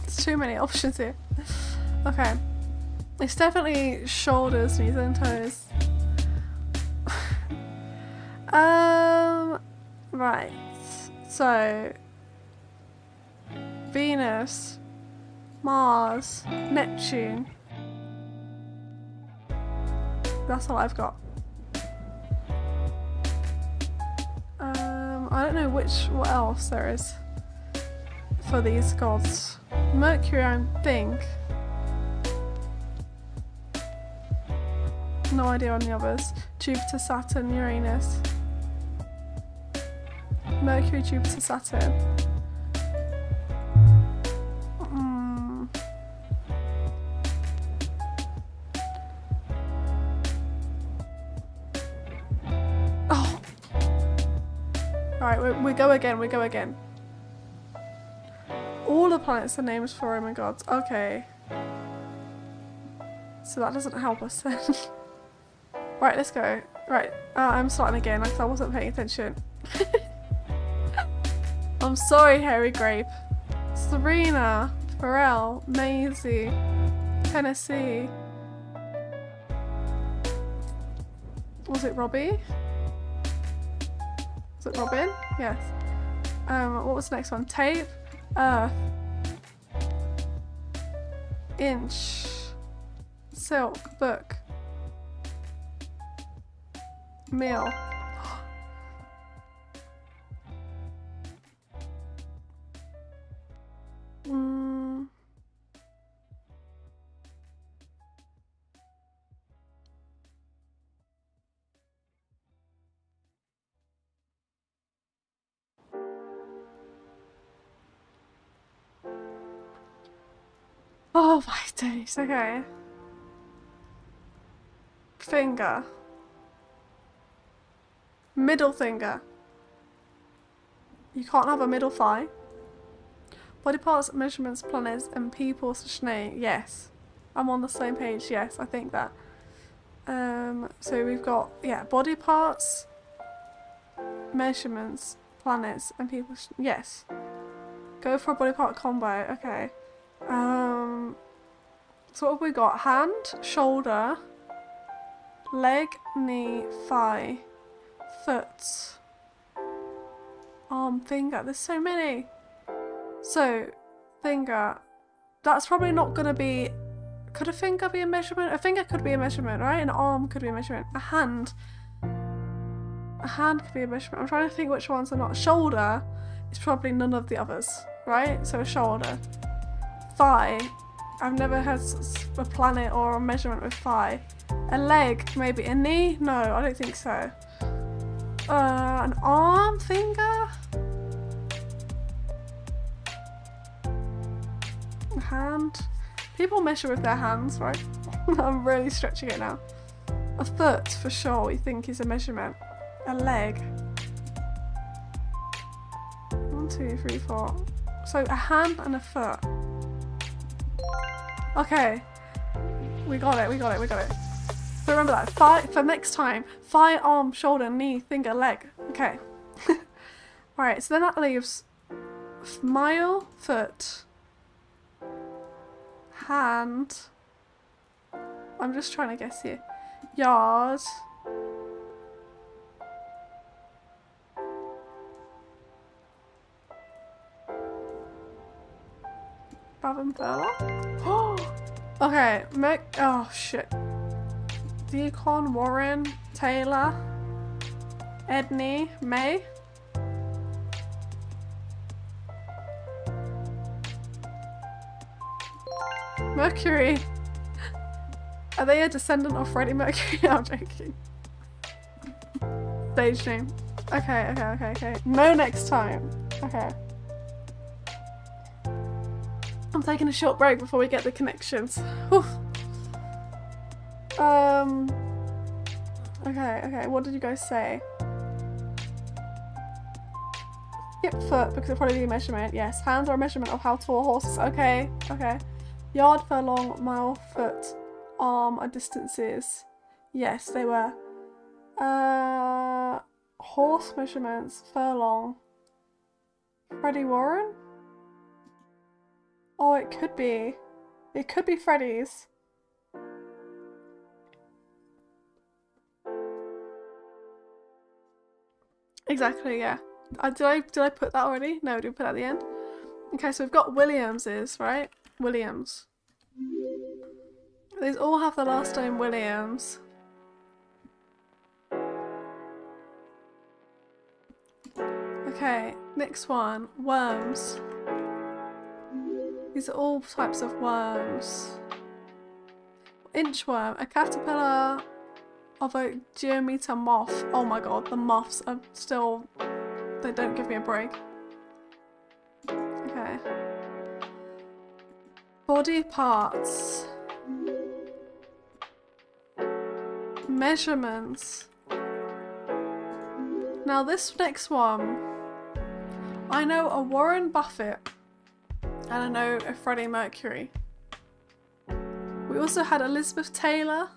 There's too many [LAUGHS] options here. Okay. It's definitely shoulders, knees and toes. [LAUGHS] um, right. So, Venus, Mars, Neptune. That's all I've got. Um, I don't know which, what else there is for these gods. Mercury, I think. No idea on the others. Jupiter, Saturn, Uranus. Mercury, Jupiter, Saturn. Mm. Right, we, we go again, we go again. All the planets are named for Roman gods. Okay. So that doesn't help us then. [LAUGHS] right, let's go. Right, uh, I'm starting again because I wasn't paying attention. [LAUGHS] I'm sorry, Harry Grape. Serena, Pharrell, Maisie, Tennessee. Was it Robbie? Was it Robin? Yes. Um, what was the next one? Tape, Earth, Inch, Silk, Book, Meal. [GASPS] mm. Oh my days, okay. Finger. Middle finger. You can't have a middle thigh. Body parts, measurements, planets, and people slash name. Yes. I'm on the same page. Yes, I think that. Um, so we've got, yeah, body parts, measurements, planets, and people. yes. Go for a body part combo. Okay. Um, so what have we got? Hand, shoulder, leg, knee, thigh, foot, arm, finger. There's so many. So, finger. That's probably not going to be... Could a finger be a measurement? A finger could be a measurement, right? An arm could be a measurement. A hand. A hand could be a measurement. I'm trying to think which ones are not. Shoulder is probably none of the others, right? So a shoulder. Thigh. I've never had a planet or a measurement with thigh. A leg, maybe. A knee? No, I don't think so. Uh, an arm? Finger? A hand? People measure with their hands, right? [LAUGHS] I'm really stretching it now. A foot, for sure, we think is a measurement. A leg. One, two, three, four. So a hand and a foot. Okay. We got it, we got it, we got it. So remember that. Thigh, for next time, thigh, arm, shoulder, knee, finger, leg. Okay. [LAUGHS] Alright, so then that leaves mile, foot, hand. I'm just trying to guess here. Yard. Furlong? [GASPS] okay, Mick. Oh shit. Deacon, Warren, Taylor, Edney, May. Mercury. Are they a descendant of Freddie Mercury? [LAUGHS] I'm joking. Stage name. Okay, okay, okay, okay. No next time. Okay. I'm taking a short break before we get the connections. Um. Okay, okay. What did you guys say? Skip foot because it'll probably be a measurement. Yes, hands are a measurement of how tall a horse is. Okay, okay. Yard, furlong, mile, foot, arm are distances. Yes, they were. Uh, horse measurements, furlong. Freddie Warren? Oh, it could be. It could be Freddy's. Exactly, yeah. Uh, did I did I put that already? No, did we put that at the end? Okay, so we've got Williams's, right? Williams. These all have the last name Williams. Okay, next one. Worms. These are all types of worms. Inchworm, a caterpillar of a geometer moth. Oh my god, the moths are still... They don't give me a break. Okay. Body parts. Measurements. Now this next one I know a Warren Buffett and I know a Freddie Mercury. We also had Elizabeth Taylor,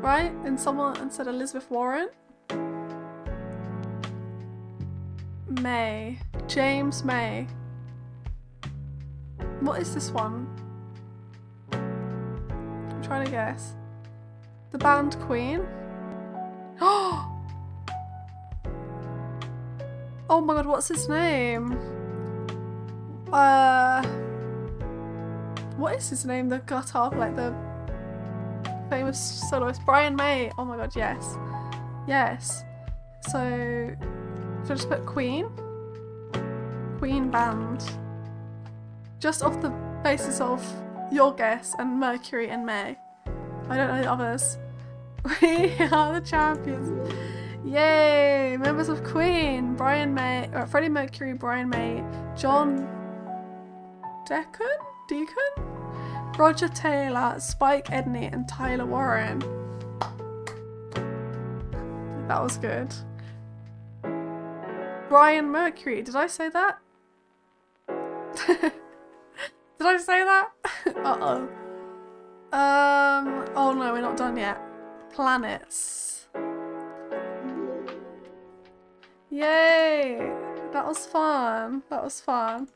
right? And someone said Elizabeth Warren. May. James May. What is this one? I'm trying to guess. The band Queen. Oh! [GASPS] Oh my god, what's his name? Uh, what is his name? The guitar, like the famous soloist, Brian May. Oh my god, yes, yes. So, just put Queen, Queen band, just off the basis of your guess and Mercury and May. I don't know the others. [LAUGHS] We are the champions. Yay! Members of Queen, Brian May, uh, Freddie Mercury, Brian May, John Deacon, Deacon, Roger Taylor, Spike Edney, and Tyler Warren. That was good. Brian Mercury, did I say that? [LAUGHS] did I say that? [LAUGHS] uh oh. Um. Oh no, we're not done yet. Planets. Yay! That was fun. That was fun.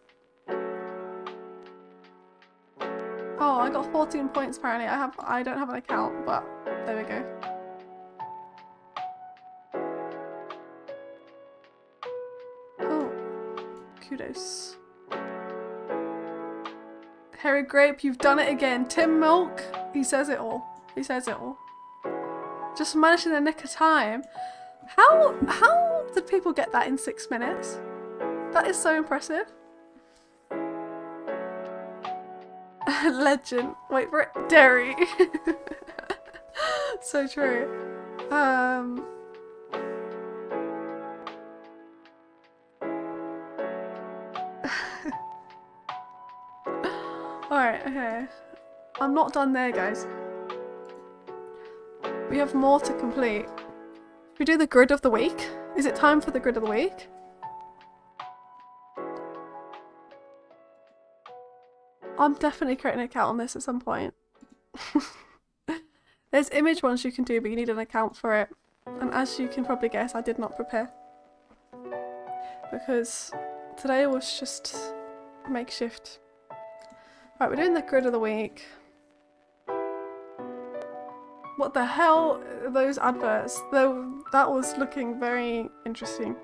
Oh, I got 14 points apparently. I have I don't have an account, but there we go. Oh. Kudos. Harry Grape, you've done it again. Tim Milk, he says it all. He says it all. Just managed in the nick of time. How how did people get that in six minutes? That is so impressive. [LAUGHS] Legend. Wait for it. Derry. [LAUGHS] so true. Um. [LAUGHS] Alright, okay. I'm not done there, guys. We have more to complete we do the grid of the week? Is it time for the grid of the week? I'm definitely creating an account on this at some point. [LAUGHS] There's image ones you can do, but you need an account for it. And as you can probably guess, I did not prepare. Because today was just makeshift. Right, we're doing the grid of the week. What the hell? Those adverts. Though that was looking very interesting.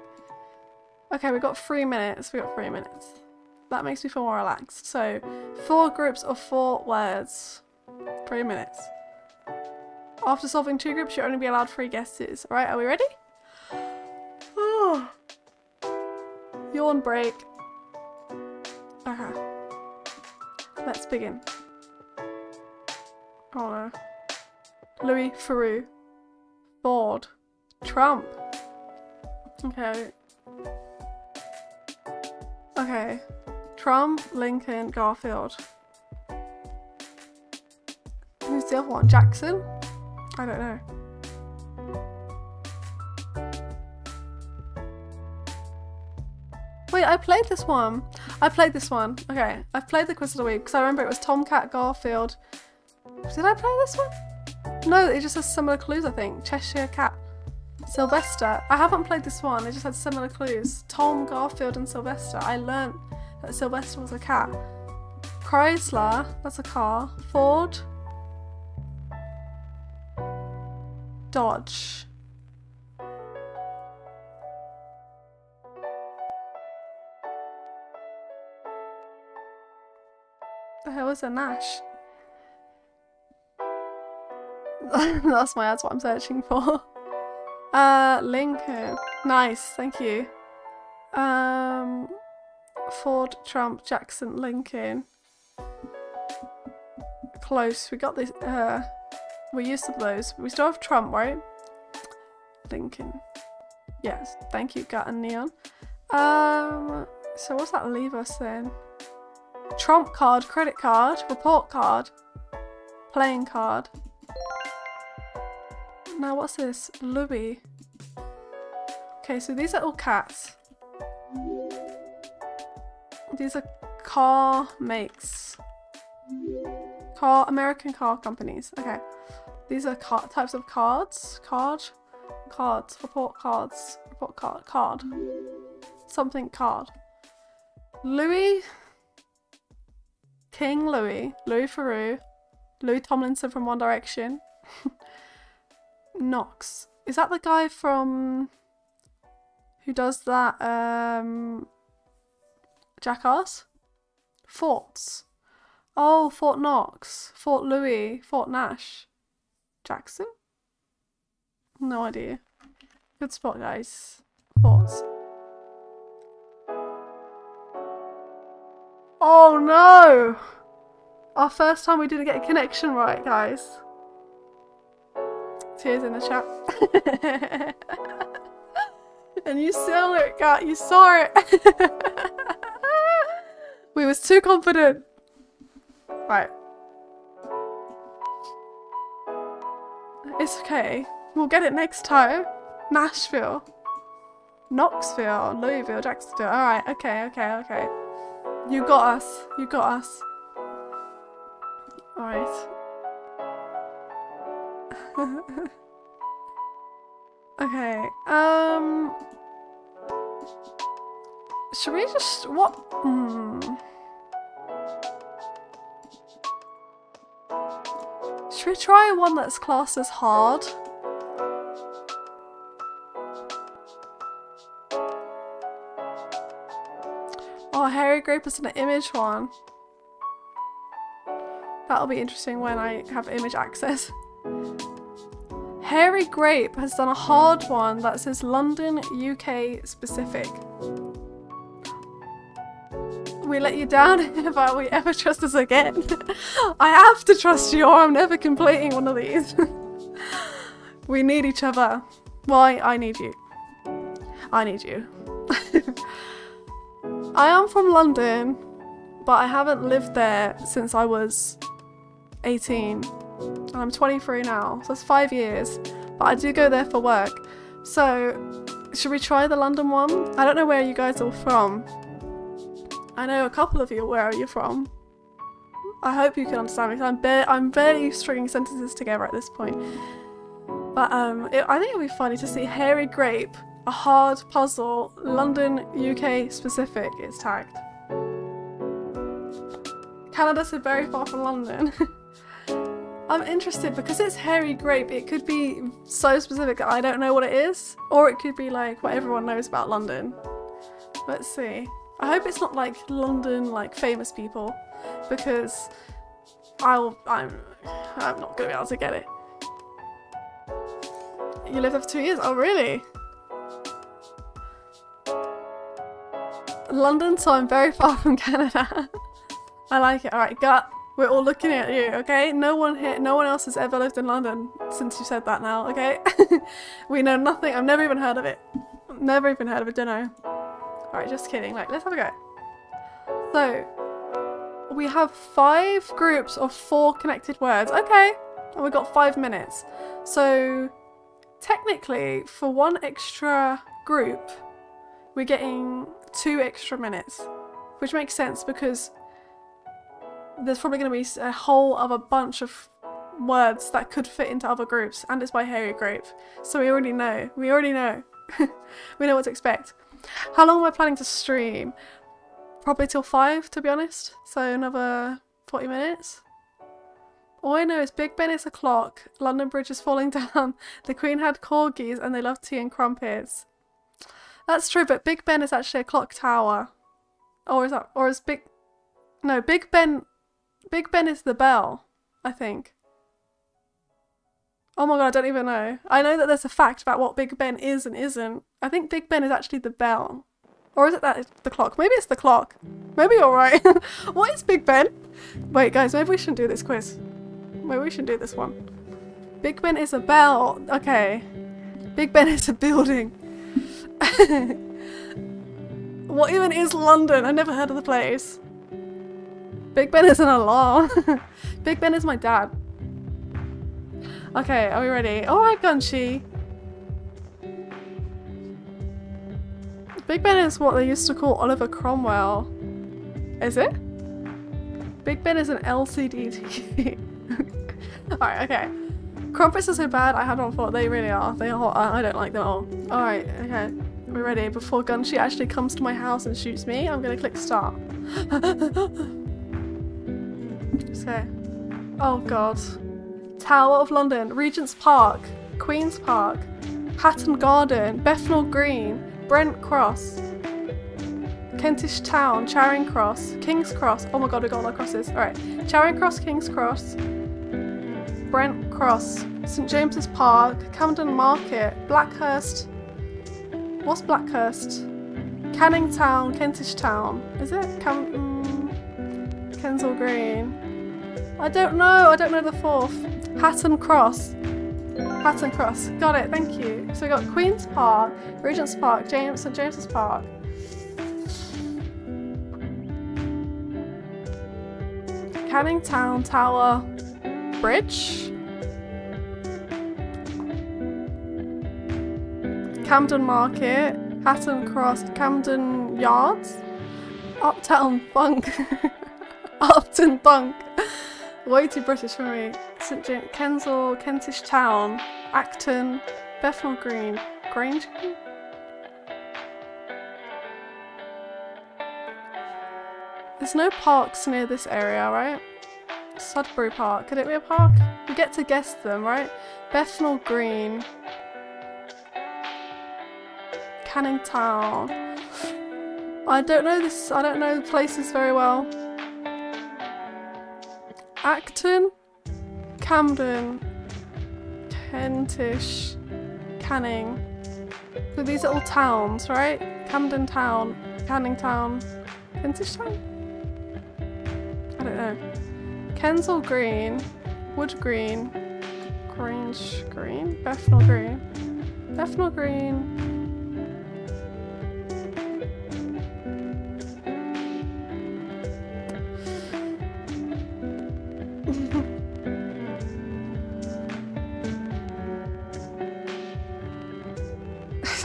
Okay, we got three minutes. We got three minutes. That makes me feel more relaxed. So, four groups of four words. Three minutes. After solving two groups, you'll only be allowed three guesses. Alright, are we ready? Oh. Yawn break. Okay. Let's begin. Oh no. Louis Theroux, Ford, Trump. Okay. Okay. Trump, Lincoln, Garfield. Who's the other one? Jackson? I don't know. Wait, I played this one. I played this one. Okay, I've played the quiz of the week because I remember it was Tomcat Garfield. Did I play this one? No, it just has similar clues, I think. Cheshire Cat. Sylvester. I haven't played this one, it just had similar clues. Tom, Garfield, and Sylvester. I learnt Sylvester was a cat. Chrysler, that's a car. Ford. Dodge. The hell is a Nash? [LAUGHS] that's my that's what I'm searching for. Uh Lincoln. Nice, thank you. Um Ford, Trump, Jackson, Lincoln. Close. We got this uh we used to those. We still have Trump, right? Lincoln. Yes, thank you, Gut and Neon. Um so what's that leave us then? Trump card, credit card, report card, playing card. Now what's this? Louis. Okay, so these are all cats. These are car makes. Car American car companies. Okay. These are car types of cards. Card. Cards. Report cards. Report card. Card. Something card. Louis. King Louis. Louis Theroux. Louis Tomlinson from One Direction. [LAUGHS] Knox. Is that the guy from who does that um Jackass? Forts. Oh, Fort Knox, Fort Louis, Fort Nash. Jackson? No idea. Good spot, guys. Forts. Oh no! Our first time we didn't get a connection right, guys. Tears in the chat. [LAUGHS] and you saw it, God, you saw it. [LAUGHS] we was too confident. Right. It's okay. We'll get it next time. Nashville. Knoxville, Louisville, Jacksonville. Alright, okay, okay, okay. You got us. You got us. Alright. [LAUGHS] okay, um... Should we just... what? Hmm... Should we try one that's classed as hard? Oh, Hairy Grape is an image one. That'll be interesting when I have image access. Hairy Grape has done a hard one that says London, UK specific. We let you down [LAUGHS] if I, we ever trust us again. I have to trust you or I'm never completing one of these. [LAUGHS] we need each other. Why? I need you. I need you. [LAUGHS] I am from London, but I haven't lived there since I was 18. And I'm 23 now, so it's five years. But I do go there for work. So, should we try the London one? I don't know where you guys are from. I know a couple of you where are you from. I hope you can understand me. I'm, ba I'm barely stringing sentences together at this point. But um, it, I think it would be funny to see Hairy Grape, a hard puzzle, London, UK specific, is tagged. Canada's so very far from London. [LAUGHS] I'm interested because it's hairy grape. It could be so specific that I don't know what it is, or it could be like what everyone knows about London. Let's see. I hope it's not like London, like famous people, because I'll I'm I'm not gonna be able to get it. You lived there for two years? Oh really? London, so I'm very far from [LAUGHS] Canada. I like it. Alright, gut. We're all looking at you, okay? No one here, no one else has ever lived in London since you said that now, okay? [LAUGHS] we know nothing. I've never even heard of it. Never even heard of it, don't know. Alright, just kidding. Like, let's have a go. So, we have five groups of four connected words. Okay. And we've got five minutes. So, technically, for one extra group, we're getting two extra minutes. Which makes sense because there's probably going to be a whole other bunch of words that could fit into other groups and it's by Hairy group So we already know. We already know. [LAUGHS] we know what to expect. How long am I planning to stream? Probably till 5 to be honest. So another 40 minutes. All I know is Big Ben is a clock, London Bridge is falling [LAUGHS] down, the Queen had corgis and they love tea and crumpets. That's true, but Big Ben is actually a clock tower. Or is that, or is Big, no, Big Ben Big Ben is the bell, I think. Oh my god, I don't even know. I know that there's a fact about what Big Ben is and isn't. I think Big Ben is actually the bell. Or is it that the clock? Maybe it's the clock. Maybe you're right. [LAUGHS] what is Big Ben? Wait, guys, maybe we shouldn't do this quiz. Maybe we should do this one. Big Ben is a bell. Okay. Big Ben [LAUGHS] is a building. [LAUGHS] what even is London? I never heard of the place. Big Ben is an alarm. Big Ben is my dad. Okay, are we ready? Oh, Alright, Gunshi. Big Ben is what they used to call Oliver Cromwell. Is it? Big Ben is an LCD TV. [LAUGHS] Alright, okay. Crumpets are so bad, I had not thought they really are. They are I don't like them at all. Alright, okay. We're ready. Before Gunshi actually comes to my house and shoots me, I'm gonna click start. [LAUGHS] okay. oh god. Tower of London, Regent's Park, Queen's Park, Hatton Garden, Bethnal Green, Brent Cross, Kentish Town, Charing Cross, King's Cross. Oh my god, we got all our crosses. Alright. Charing Cross, King's Cross, Brent Cross, St James's Park, Camden Market, Blackhurst. What's Blackhurst? Canning Town, Kentish Town. Is it? Cam mm, Kensal Green. I don't know. I don't know the fourth. Hatton Cross. Hatton Cross. Got it. Thank you. So we got Queen's Park, Regent's Park, James St James's Park. Canning Town Tower Bridge. Camden Market, Hatton Cross, Camden Yards, Uptown Funk, [LAUGHS] Upton Bunk. Way too British for me. St James, Kensal, Kentish Town, Acton, Bethnal Green, Grange? There's no parks near this area, right? Sudbury Park. Could it be a park? We get to guess them, right? Bethnal Green. Canning Town. I don't know this, I don't know the places very well. Acton, Camden, Kentish, Canning. So these all towns, right? Camden Town, Canning Town, Kentish Town? I don't know. Kensal Green, Wood Green, Grange Green, Bethnal Green, Bethnal Green,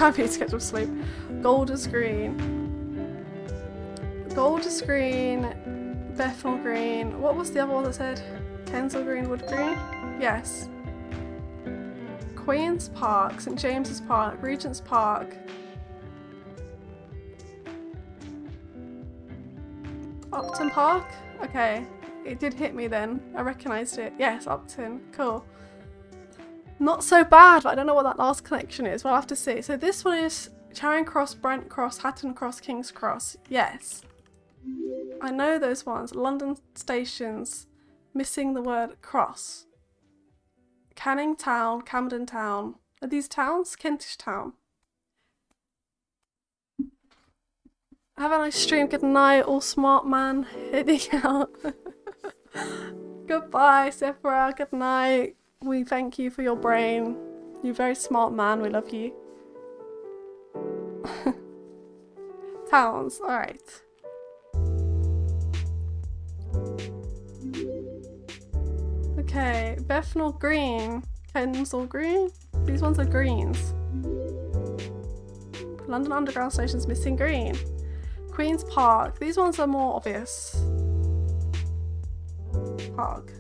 you to get some sleep. Golders Green. Golders Green, Bethnal Green. What was the other one that said? Kensal Green, Wood Green? Yes. Queen's Park, St James's Park, Regent's Park. Upton Park? Okay, it did hit me then. I recognised it. Yes, Upton. Cool. Not so bad, I don't know what that last connection is. We'll have to see. So this one is Charing Cross, Brent Cross, Hatton Cross, King's Cross. Yes. I know those ones. London stations. Missing the word cross. Canning Town, Camden Town. Are these towns? Kentish Town. Have a nice stream. Good night, all smart man. [LAUGHS] Heading out. [LAUGHS] Goodbye, Sephora. Good night. We thank you for your brain. You're very smart man. We love you. [LAUGHS] Towns. Alright. Okay, Bethnal Green. Kensal Green? These ones are greens. London Underground Station's missing green. Queen's Park. These ones are more obvious. Park.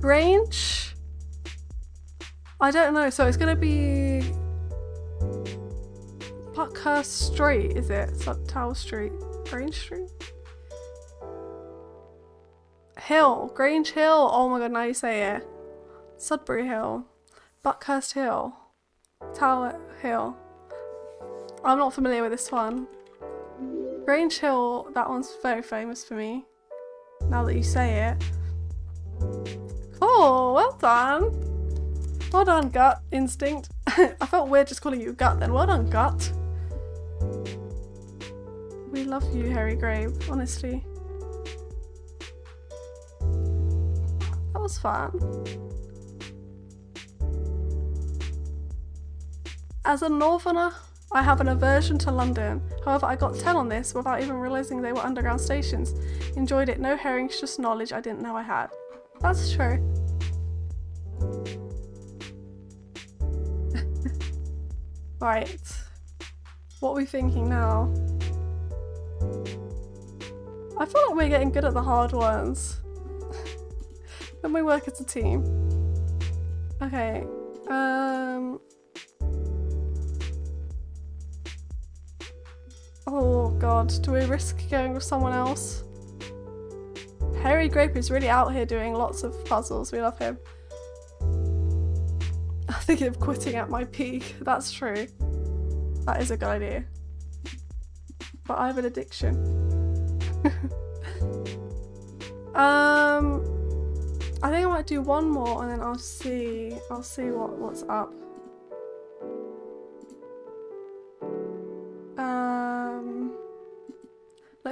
Grange? I don't know, so it's gonna be Buckhurst Street, is it? Tower Street. Grange Street? Hill. Grange Hill. Oh my god, now you say it. Sudbury Hill. Buckhurst Hill. Tower Hill. I'm not familiar with this one. Grange Hill, that one's very famous for me. Now that you say it. Oh, well done. Well done, gut instinct. [LAUGHS] I felt weird just calling you gut then. Well done, gut. We love you, Harry Grave, honestly. That was fun. As a northerner, I have an aversion to London. However, I got 10 on this without even realising they were underground stations. Enjoyed it. No herrings, just knowledge I didn't know I had. That's true. [LAUGHS] right. What are we thinking now? I feel like we're getting good at the hard ones. [LAUGHS] when we work as a team. Okay. Um. Oh god, do we risk going with someone else? Harry Grape is really out here doing lots of puzzles. We love him. [LAUGHS] I'm thinking of quitting at my peak. [LAUGHS] That's true. That is a good idea. But I have an addiction. [LAUGHS] um, I think I might do one more and then I'll see. I'll see what what's up.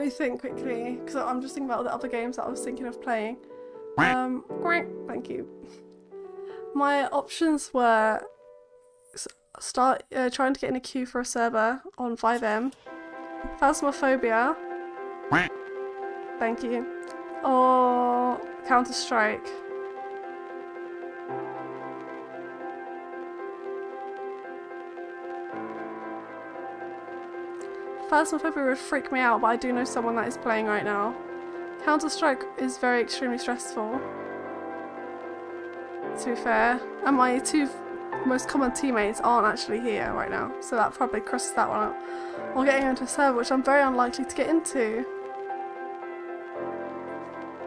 Me think quickly because I'm just thinking about the other games that I was thinking of playing. Um, thank you. My options were start uh, trying to get in a queue for a server on FiveM, Phasmophobia, thank you, or Counter Strike. Phasmophobia would freak me out, but I do know someone that is playing right now. Counter Strike is very extremely stressful. To be fair, and my two most common teammates aren't actually here right now, so that probably crosses that one out. Or getting into a server, which I'm very unlikely to get into.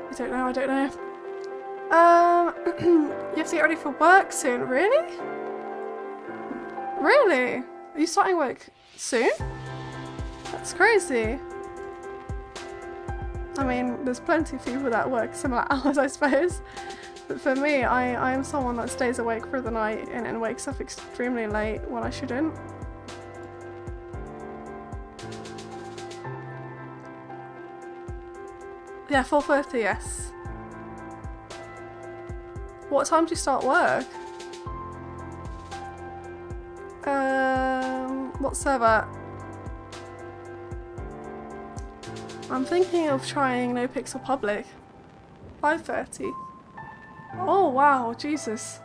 I don't know, I don't know. Um, [CLEARS THROAT] you have to get ready for work soon, really? Really? Are you starting work soon? That's crazy. I mean, there's plenty of people that work similar [LAUGHS] hours, I suppose. But for me, I, I am someone that stays awake for the night and, and wakes up extremely late when I shouldn't. Yeah, 4.30, yes. What time do you start work? Um, what server? I'm thinking of trying No Pixel Public. 5.30. Oh wow, Jesus.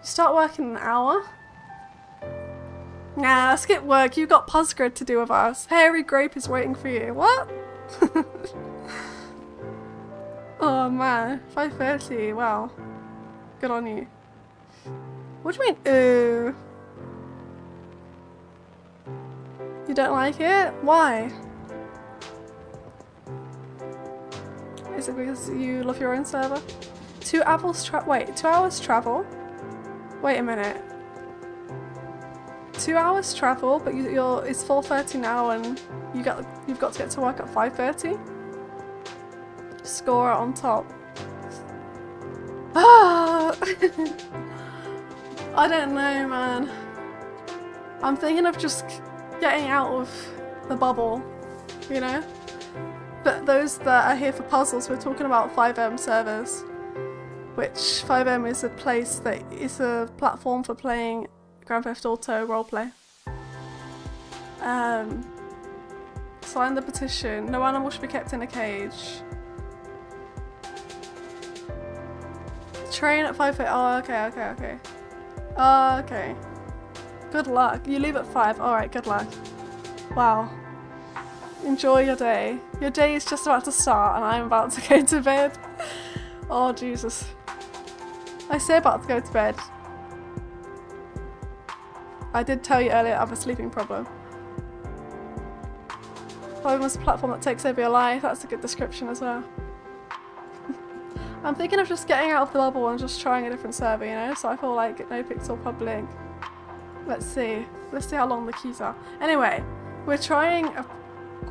You start work in an hour? Nah, skip work. You've got Puzzgrid to do with us. Hairy Grape is waiting for you. What? [LAUGHS] oh man, 5.30. Wow. Good on you. What do you mean, ooh? You don't like it? Why? Is it because you love your own server? Two hours tra- wait, two hours travel? Wait a minute. Two hours travel, but you, are it's 4.30 now and you got you've got to get to work at 5.30? Score on top. Ah! [LAUGHS] I don't know, man. I'm thinking of just getting out of the bubble, you know? But those that are here for puzzles, we're talking about FiveM servers, which FiveM is a place that is a platform for playing Grand Theft Auto roleplay. Um, sign the petition. No animal should be kept in a cage. Train at 5 Oh, okay, okay, okay. Oh, okay. Good luck. You leave at 5. Alright, good luck. Wow. Enjoy your day. Your day is just about to start and I'm about to [LAUGHS] go to bed. oh, Jesus. I say about to go to bed. I did tell you earlier I have a sleeping problem. Home a platform that takes over your life. That's a good description as well. [LAUGHS] I'm thinking of just getting out of the bubble and just trying a different server, you know? So I feel like no pixel public. Let's see. Let's see how long the keys are. Anyway, we're trying a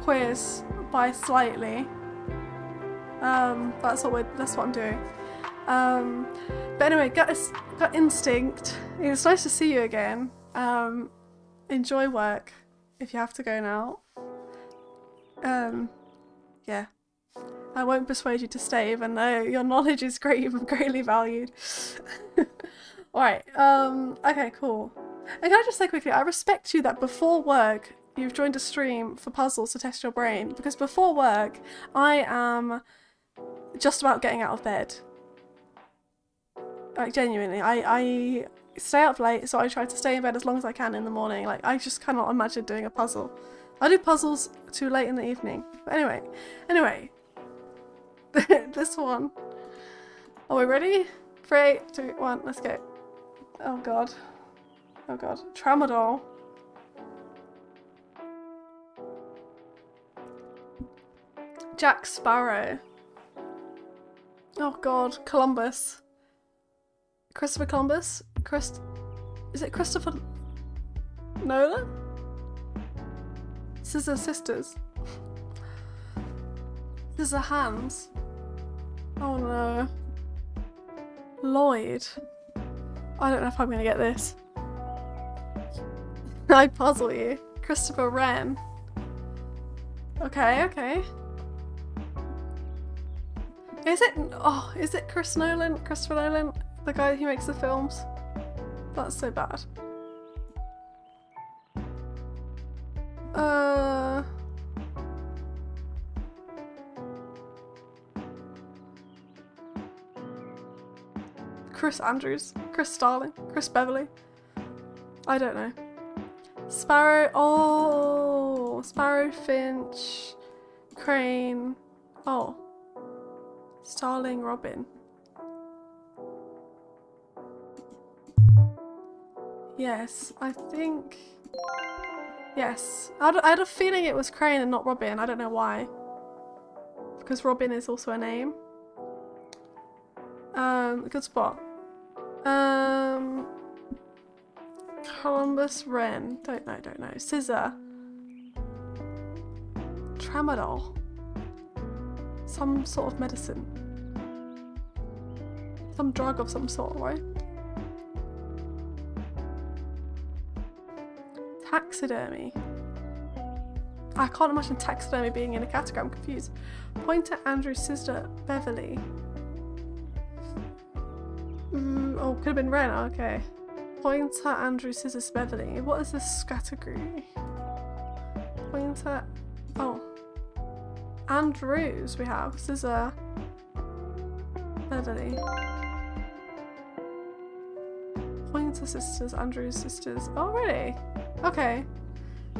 quiz by slightly. Um, that's what we're, that's what I'm doing. Um, but anyway, gut, gut instinct. It's nice to see you again. Um, enjoy work if you have to go now. Um, yeah. I won't persuade you to stay even though your knowledge is great [LAUGHS] greatly valued. [LAUGHS] Alright, um, okay, cool. And can I just say quickly, I respect you that before work you've joined a stream for puzzles to test your brain because before work I am just about getting out of bed. Like genuinely, I, I stay up late so I try to stay in bed as long as I can in the morning. Like I just cannot imagine doing a puzzle. I do puzzles too late in the evening. But anyway, anyway, [LAUGHS] this one. Are we ready? Three, two, one, let's go. Oh god. Oh god. Tramadol. Jack Sparrow. Oh god, Columbus. Christopher Columbus? Christ is it Christopher Nolan? Scissor Sisters. Scissor Hands. Oh no. Lloyd. I don't know if I'm gonna get this. [LAUGHS] I puzzle you. Christopher Wren. Okay, okay. Is it? Oh, is it Chris Nolan? Christopher Nolan? The guy who makes the films? That's so bad. Uh... Chris Andrews, Chris Starling, Chris Beverly. I don't know. Sparrow, oh, Sparrow Finch, Crane, oh, Starling Robin. Yes, I think, yes. I had, a feeling it was Crane and not Robin, I don't know why. Because Robin is also a name. Um, good spot. Um, Columbus Wren. Don't know, don't know. Scissor. Tramadol. Some sort of medicine. Some drug of some sort, right? Taxidermy. I can't imagine taxidermy being in a category, I'm confused. Pointer Andrew's sister Beverly. Mm, oh, could have been Wren, okay. Pointer, Andrew, Scissors, Beverly. What is this category? Pointer, oh. Andrews we have. This is Scissor, Beverly. Pointer sisters, Andrews sisters. Oh, really? Okay.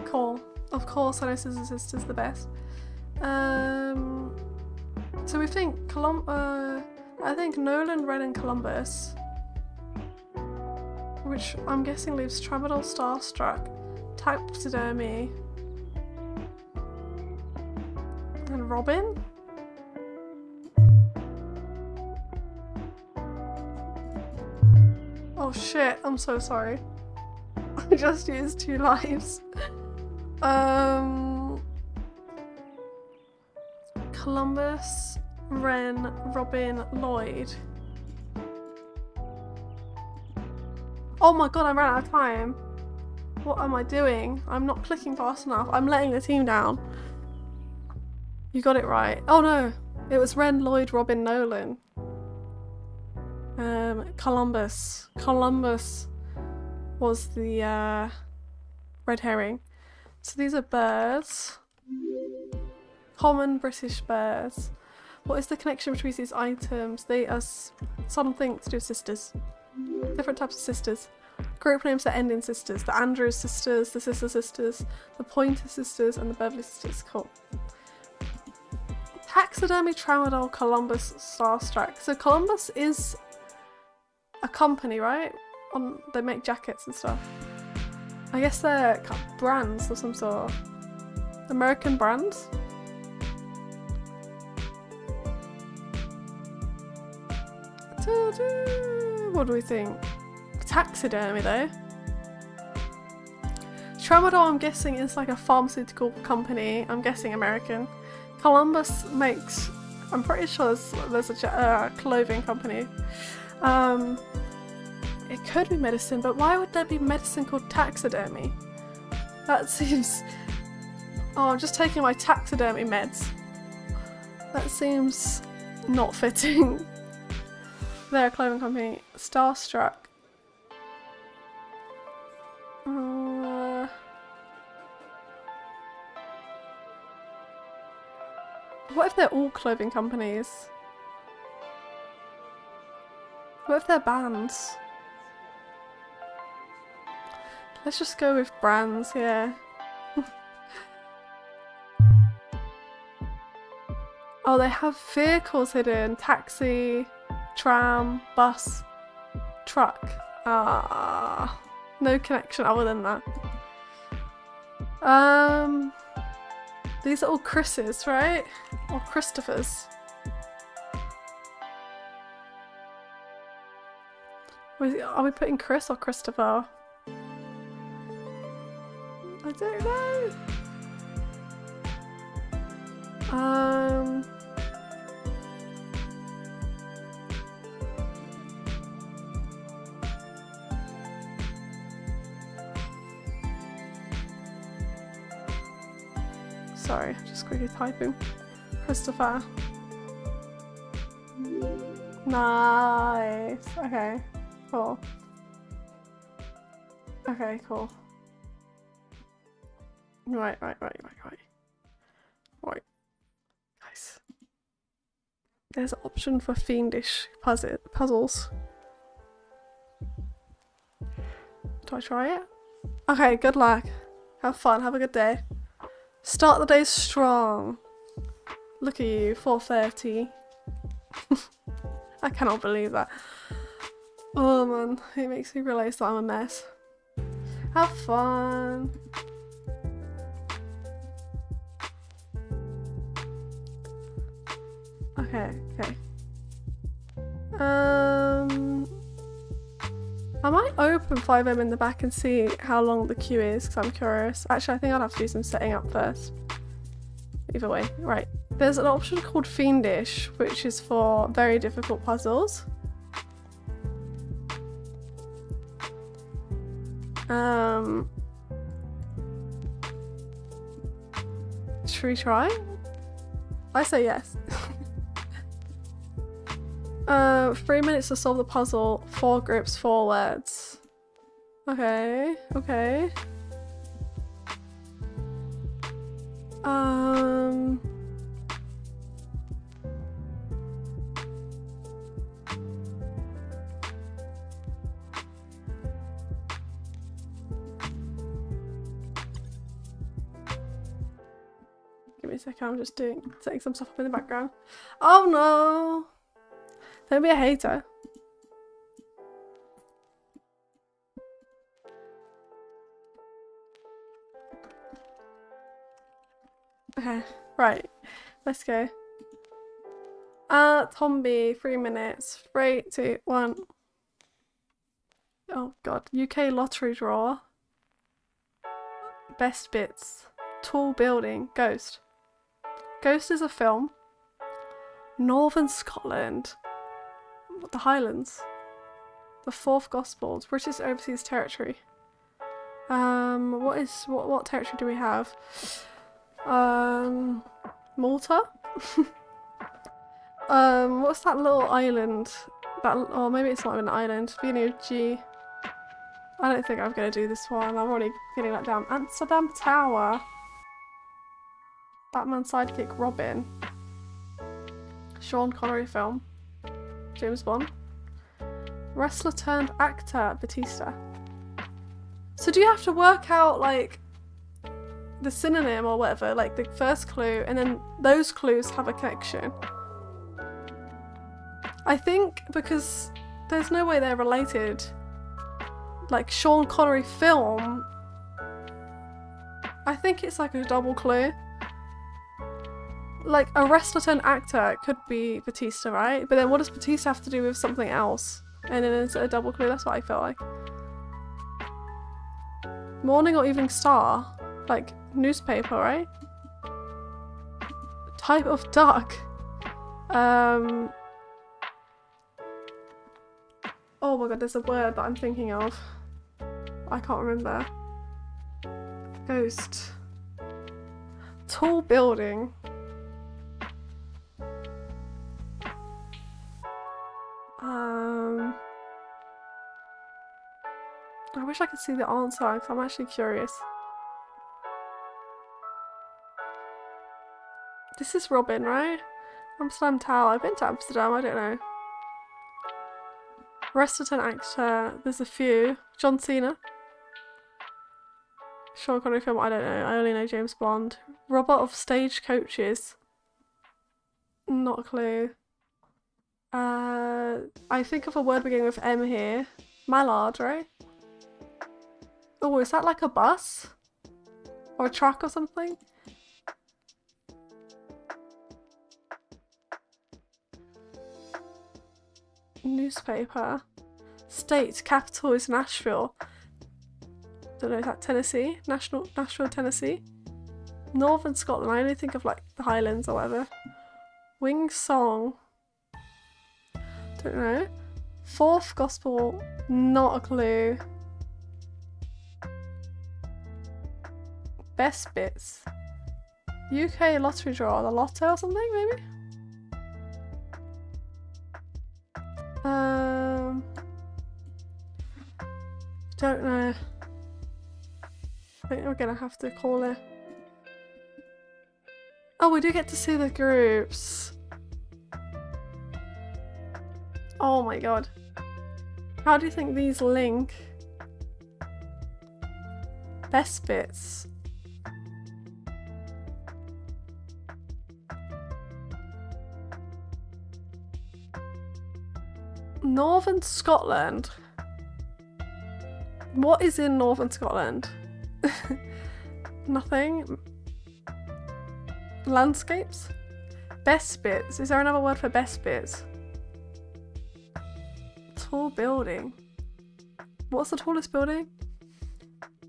Cool. Of course, I know Scissor Sisters the best. Um, so we think Colum- uh, I think Nolan, Wren, and Columbus, which I'm guessing leaves Tramadol, Starstruck, Taxidermy, Robin? Oh shit, I'm so sorry. [LAUGHS] I just used two lives. [LAUGHS] um, Columbus, Wren, Robin, Lloyd. Oh my god, I ran out of time. What am I doing? I'm not clicking fast enough. I'm letting the team down. You got it right. Oh no, it was Wren, Lloyd, Robin, Nolan. Um, Columbus. Columbus was the uh, red herring. So these are birds. Common British birds. What is the connection between these items? They are something to do with sisters. Different types of sisters. Group names that end in sisters. The Andrews sisters, the Scissor sisters, the Pointer sisters, and the Beverly sisters. Cool. Taxidermy, Tramadol, Columbus, Starstruck. So Columbus is a company, right? On They make jackets and stuff. I guess they're brands of some sort. American brands? What do we think? Taxidermy though. Tramadol I'm guessing is like a pharmaceutical company. I'm guessing American. Columbus makes, I'm pretty sure there's, a uh, clothing company. Um, it could be medicine, but why would there be medicine called taxidermy? That [LAUGHS] seems... Oh, I'm just taking my taxidermy meds. That seems not fitting. [LAUGHS] They're a clothing company. Starstruck. Uh, what if they're all clothing companies? What if they're bands? Let's just go with brands, here. [LAUGHS] Oh, they have vehicles hidden. Taxi, tram, bus, truck. Ah, no connection other than that. Um, these are all Chris's, right? Or Christopher's. Are we putting Chris or Christopher? I don't know. Um. Sorry, just quickly typing. Christopher. Nice. Okay. Cool. Okay, cool. Right, right, right, right, right. Right. Nice. There's an option for fiendish puzzle puzzles. Do I try it? Okay, good luck. Have fun, have a good day. Start the day strong. Look at you, 4.30. [LAUGHS] I cannot believe that. Oh man, it makes me realise that I'm a mess. Have fun. Okay, okay. Um, I might open FiveM in the back and see how long the queue is because I'm curious. Actually, I think I'll have to do some setting up first. Either way, right. There's an option called Fiendish, which is for very difficult puzzles. Um, should we try? I say yes. [LAUGHS] uh, three minutes to solve the puzzle. Four grips, four words. Okay, okay. Um. Give me a second, I'm just doing setting some stuff up in the background. Oh no! Don't be a hater. Okay, right. Let's go. Uh, Tomby, three minutes. Three, two, one. Oh god. UK lottery draw. Best bits. Tall building. Ghost. Ghost is a film. Northern Scotland. The Highlands. The Fourth Gospels. British Overseas Territory. Um, what is what what territory do we have? Um, Malta. [LAUGHS] um, what's that little island? That or maybe it's not an island. Beginning of G. I don't think I'm gonna do this one. I'm already feeling let down. Amsterdam Tower. Batman sidekick Robin. Sean Connery film. James Bond. Wrestler turned actor Batista. So do you have to work out like the synonym or whatever, like the first clue, and then those clues have a connection? I think because there's no way they're related. Like Sean Connery film, I think it's like a double clue like a wrestler turned actor could be Batista, right? But then what does Batista have to do with something else? And then it's a double clue, that's what I feel like. Morning or evening star? Like newspaper, right? Type of duck. Um Oh my god, there's a word that I'm thinking of. I can't remember. Ghost. Tall building. Um, I wish I could see the because I'm actually curious. This is Robin, right? Amsterdam Tower. I've been to Amsterdam, I don't know. Resident actor, there's a few. John Cena. Sean Connery film, I don't know. I only know James Bond. Robot of Stagecoaches. Not a clue. Uh, I think of a word beginning with M here. Mallard, right? Oh, is that like a bus? Or a truck or something? Newspaper. State capital is Nashville. Don't know, is that Tennessee? National Nashville, Tennessee? Northern Scotland. I only think of like the Highlands or whatever. Wing song. Don't know. Fourth gospel. Not a clue. Best bits. UK lottery draw. The lotto or something maybe? Um. Don't know. I think we're gonna have to call it. Oh, we do get to see the groups. Oh my god. How do you think these link? Best bits. Northern Scotland. What is in Northern Scotland? [LAUGHS] Nothing. Landscapes? Best bits. Is there another word for best bits? Tall building. What's the tallest building?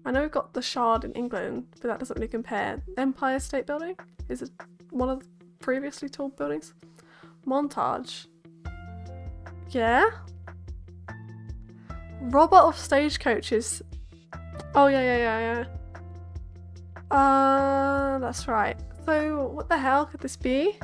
I know we've got the Shard in England, but that doesn't really compare. Empire State Building? Is it one of the previously tall buildings? Montage. Yeah? Robber of Stagecoaches. Oh, yeah, yeah, yeah, yeah. Uh, that's right. So, what the hell could this be?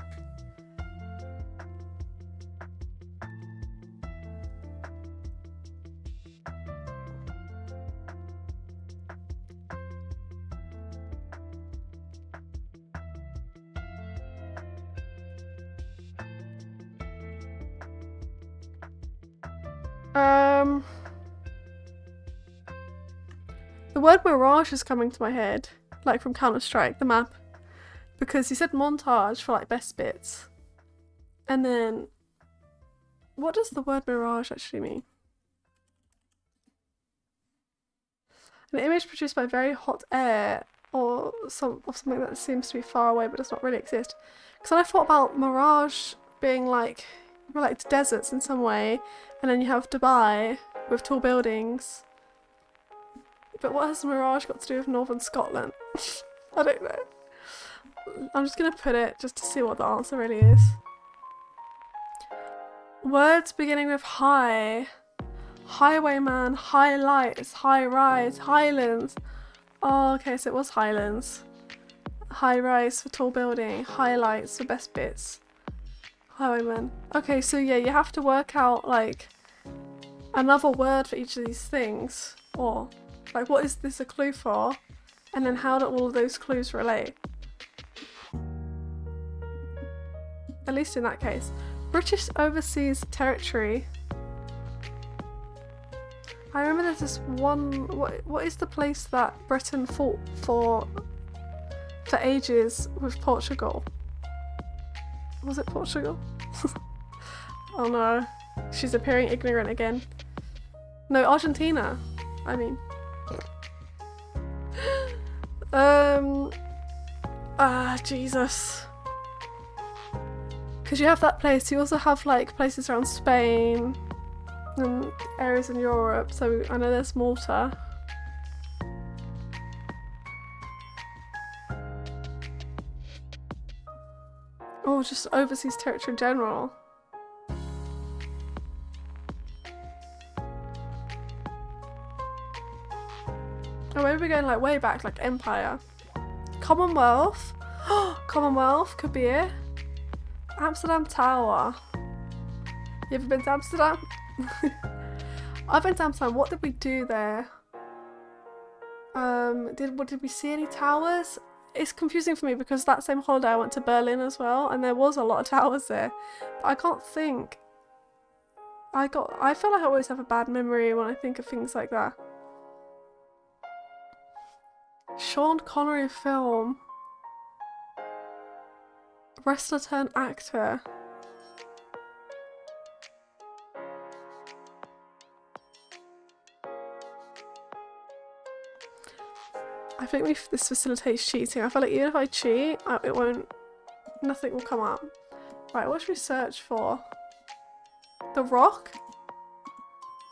Word mirage is coming to my head, like from Counter Strike, the map, because he said montage for like best bits, and then what does the word mirage actually mean? An image produced by very hot air or some of something that seems to be far away but does not really exist. Because then I thought about mirage being like related to deserts in some way, and then you have Dubai with tall buildings. But what has Mirage got to do with Northern Scotland? [LAUGHS] I don't know. I'm just gonna put it just to see what the answer really is. Words beginning with high. Highwayman, highlights, high rise, highlands. Oh, okay, so it was highlands. High rise for tall building, highlights for best bits. Highwayman. Okay, so yeah, you have to work out like another word for each of these things. Or like what is this a clue for? And then how do all of those clues relate? At least in that case. British Overseas Territory. I remember there's this one what what is the place that Britain fought for for ages with Portugal? Was it Portugal? [LAUGHS] oh no. She's appearing ignorant again. No, Argentina. I mean. Um. Ah, Jesus. Because you have that place, you also have like places around Spain and areas in Europe. So I know there's Malta. Oh, just overseas territory in general. Maybe we're going like way back, like Empire. Commonwealth. [GASPS] Commonwealth could be it. Amsterdam Tower. You ever been to Amsterdam? [LAUGHS] I've been to Amsterdam. What did we do there? Um, did what did we see any towers? It's confusing for me because that same holiday I went to Berlin as well, and there was a lot of [LAUGHS] towers there. But I can't think. I got. I feel like I always have a bad memory when I think of things like that. Sean Connery film. Wrestler turned actor. I think we, this facilitates cheating. I feel like even if I cheat, it won't, nothing will come up. Right, what should we search for? The Rock?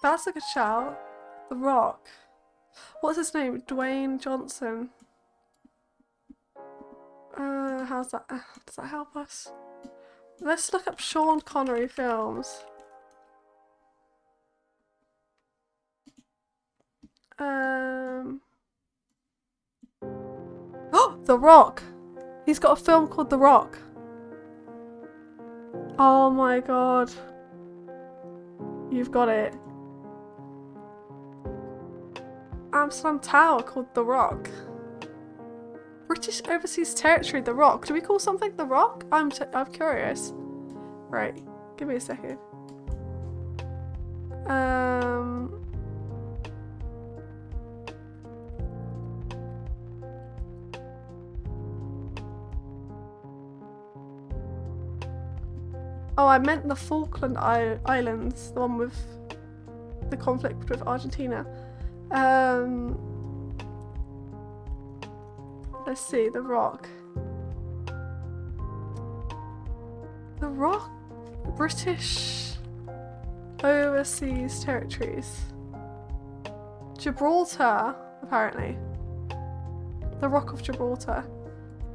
That's like a good shout. The Rock. What's his name? Dwayne Johnson. Uh, how's that? Does that help us? Let's look up Sean Connery films. Um. Oh, [GASPS] The Rock. He's got a film called The Rock. Oh my god. You've got it. Amsterdam Tower called The Rock. British Overseas Territory, The Rock. Do we call something The Rock? I'm, I'm curious. Right, give me a second. Um... Oh, I meant the Falkland Islands, the one with the conflict with Argentina. Um, let's see, The Rock. The Rock? British overseas territories. Gibraltar, apparently. The Rock of Gibraltar.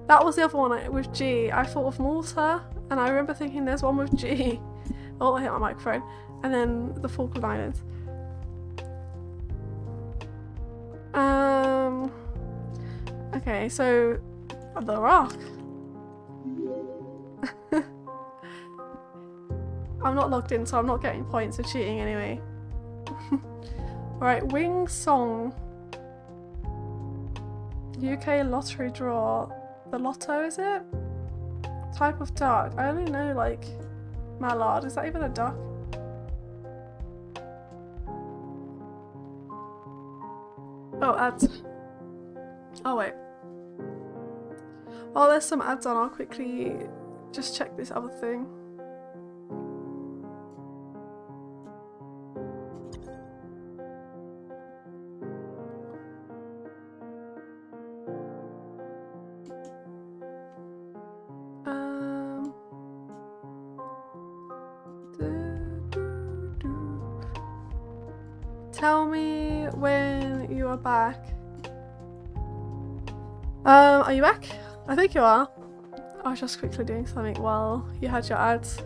That was the other one with G. I thought of Malta, and I remember thinking there's one with G. [LAUGHS] Oh, I hit my microphone. And then the Falkland Islands. Okay, so the rock. [LAUGHS] I'm not logged in, so I'm not getting points for cheating anyway. [LAUGHS] Alright, Wing Song. UK lottery draw. The lotto, is it? Type of duck. I only know like mallard. Is that even a duck? Oh, that's... Oh, wait. Oh, there's some ads on. I'll quickly just check this other thing. Um, Tell me when you are back. Um, are you back? I think you are. I was just quickly doing something while you had your ads.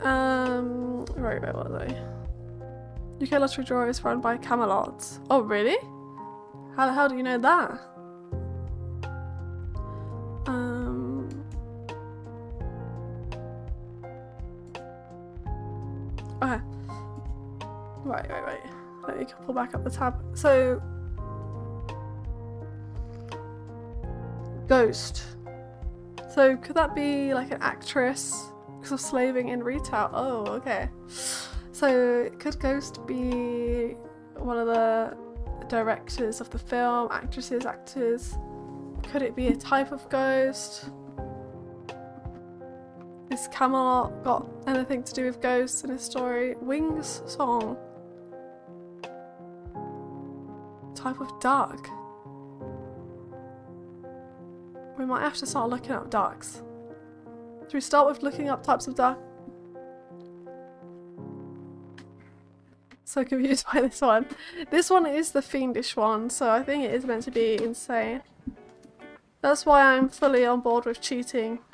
Um, right, where was I? UK Lottery Draw is run by Camelot. Oh, really? How the hell do you know that? Um, okay. Right, right, right. Let me pull back up the tab. So, Ghost. So could that be like an actress because of slaving in retail? Oh, okay. So could Ghost be one of the directors of the film, actresses, actors? Could it be a type of ghost? Is Camelot got anything to do with ghosts in his story? Wings song. Type of duck. We might have to start looking up ducks. Should we start with looking up types of duck? So confused [LAUGHS] by this one. This one is the fiendish one, so I think it is meant to be insane. That's why I'm fully on board with cheating. [LAUGHS]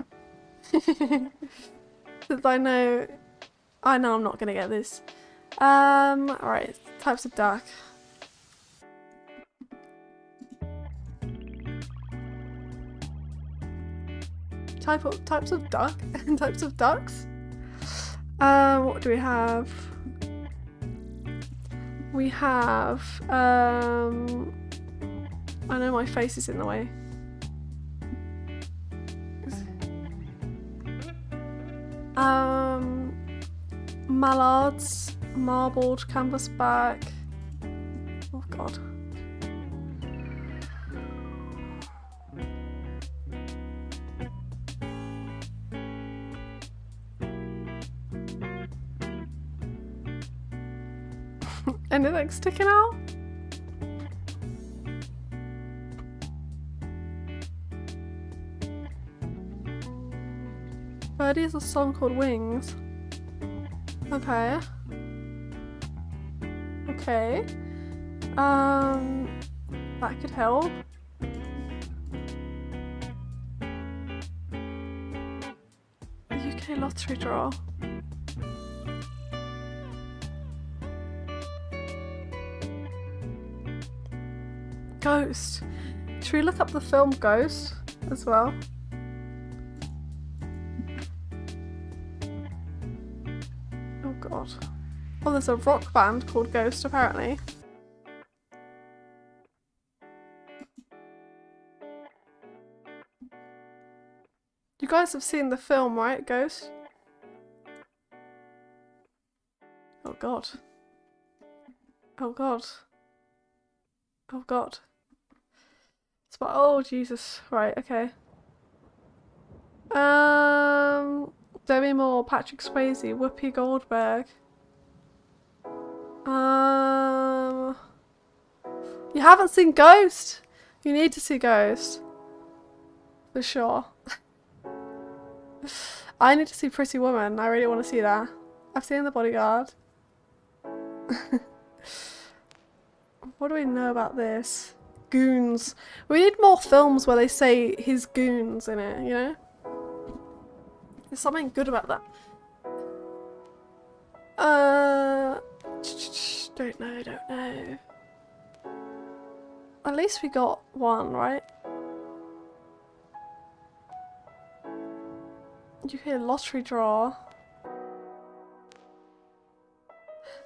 Because I know, I know I'm not going to get this. Um, alright, types of duck. Type of types of duck [LAUGHS] and types of ducks. Um, what do we have? We have um, I know my face is in the way. Um, mallards, marbled canvasback. Oh god. kind of like sticking out. Oh, Birdie is a song called Wings. Okay. Okay. Um, that could help. UK lottery draw. Ghost. Should we look up the film Ghost as well? Oh god. Oh, there's a rock band called Ghost apparently. You guys have seen the film, right, Ghost? Oh god. Oh god. Oh god. About- oh Jesus. Right, okay. Um Demi Moore, Patrick Swayze, Whoopi Goldberg. Um You haven't seen Ghost? You need to see Ghost. For sure. [LAUGHS] I need to see Pretty Woman. I really want to see that. I've seen The Bodyguard. [LAUGHS] what do we know about this? Goons. We need more films where they say his goons in it, you know? There's something good about that. Uh, don't know, don't know. At least we got one, right? UK lottery draw.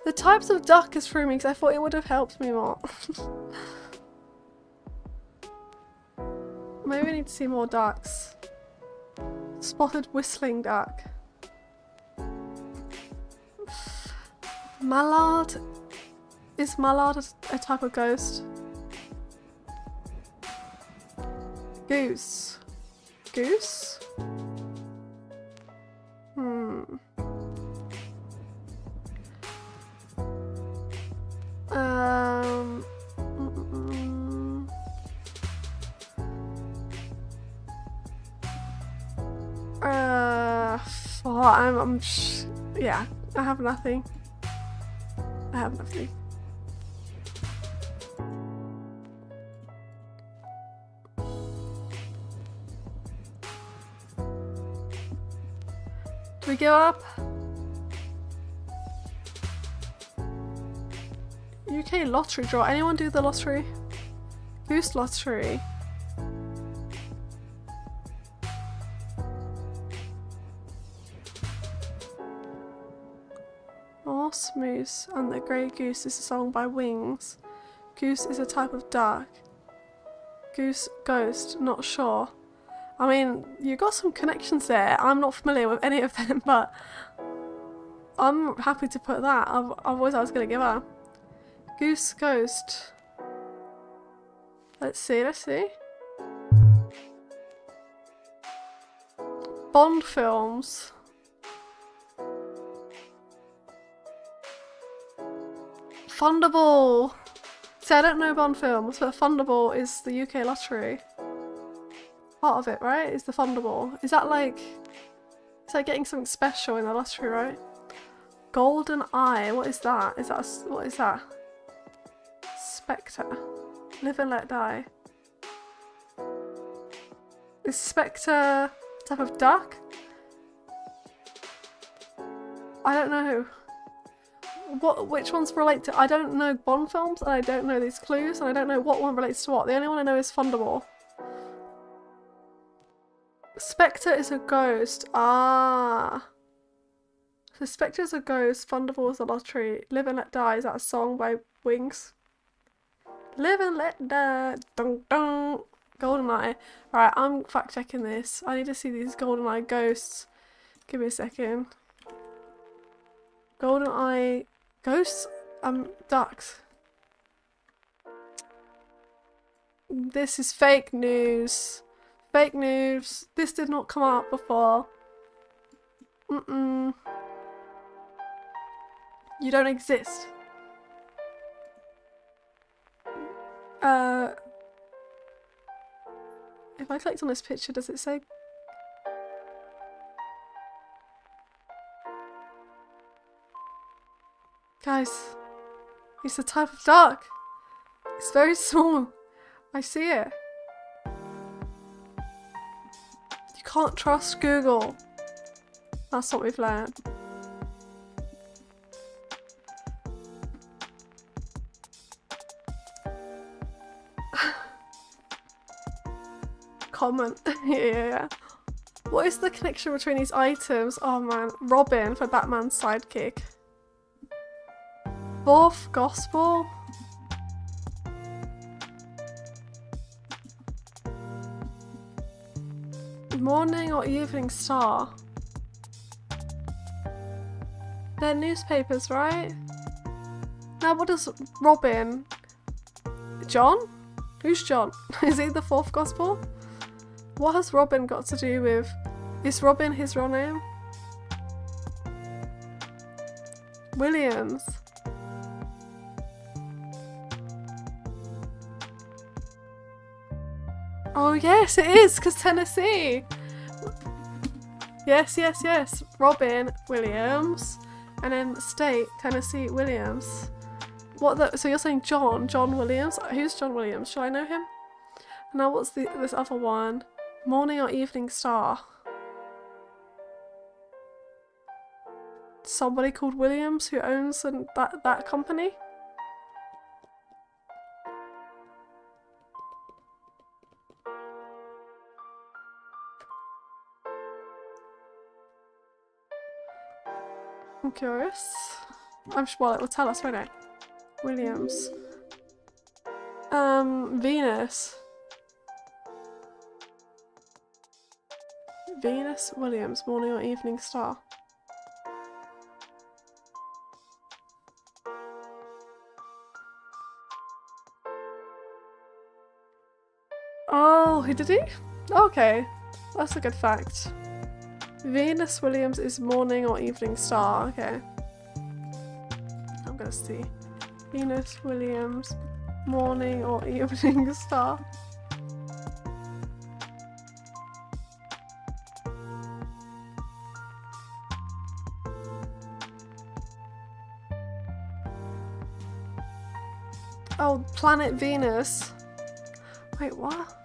The types of duck is through me because I thought it would have helped me more. [LAUGHS] Maybe we need to see more ducks. Spotted whistling duck. Mallard? Is mallard a, a type of ghost? Goose. Goose? Hmm. I'm. I'm. Yeah. I have nothing. I have nothing. Do we give up? UK lottery draw. Anyone do the lottery? Goose lottery. And the Grey Goose is a song by Wings. Goose is a type of duck. Goose Ghost, not sure. I mean, you got some connections there. I'm not familiar with any of [LAUGHS] them, but I'm happy to put that. I've- Otherwise, I was going to give up. Goose Ghost. Let's see, let's see. Bond films. Thunderball. See, I don't know Bond films, but Thunderball is the UK lottery. Part of it, right? Is the Thunderball. Is that like... It's like getting something special in the lottery, right? Golden Eye. What is that? Is that a what is that? Spectre. Live and let die. Is Spectre type of duck? I don't know. What? Which ones relate to? I don't know Bond films, and I don't know these clues, and I don't know what one relates to what. The only one I know is Thunderball. Spectre is a ghost. Ah. So Spectre is a ghost. Thunderball is a lottery. Live and Let Die is that a song by Wings? Live and Let Die. Dun dun. Goldeneye. Alright, I'm fact checking this. I need to see these Goldeneye ghosts. Give me a second. Goldeneye ghosts? Um, ducks. This is fake news. Fake news. This did not come out before. Mm-mm. You don't exist. Uh, if I clicked on this picture, does it say? Guys, it's a type of duck. It's very [LAUGHS] small. I see it. You can't trust Google. That's what we've learned. [LAUGHS] Comment. [LAUGHS] yeah, yeah, yeah. What is the connection between these items? Oh man, Robin for Batman's sidekick. Fourth Gospel? Morning or Evening Star? They're newspapers, right? Now what does Robin... John? Who's John? [LAUGHS] Is he the fourth gospel? What has Robin got to do with... Is Robin his real name? Williams. Oh yes, it is, because Tennessee. Yes, yes, yes. Robin Williams. And then state, Tennessee Williams. What the, so you're saying John, John Williams? Who's John Williams? Should I know him? Now what's the this other one? Morning or Evening Star? Somebody called Williams who owns an, that, that company? Curious. I'm sure well, it will tell us, won't it? Williams. Um, Venus. Venus Williams, morning or evening star. Oh, who did he? Okay, that's a good fact. Venus Williams is morning or evening star. Okay. I'm gonna see. Venus Williams, morning or [LAUGHS] evening star. Oh, planet Venus. Wait, what?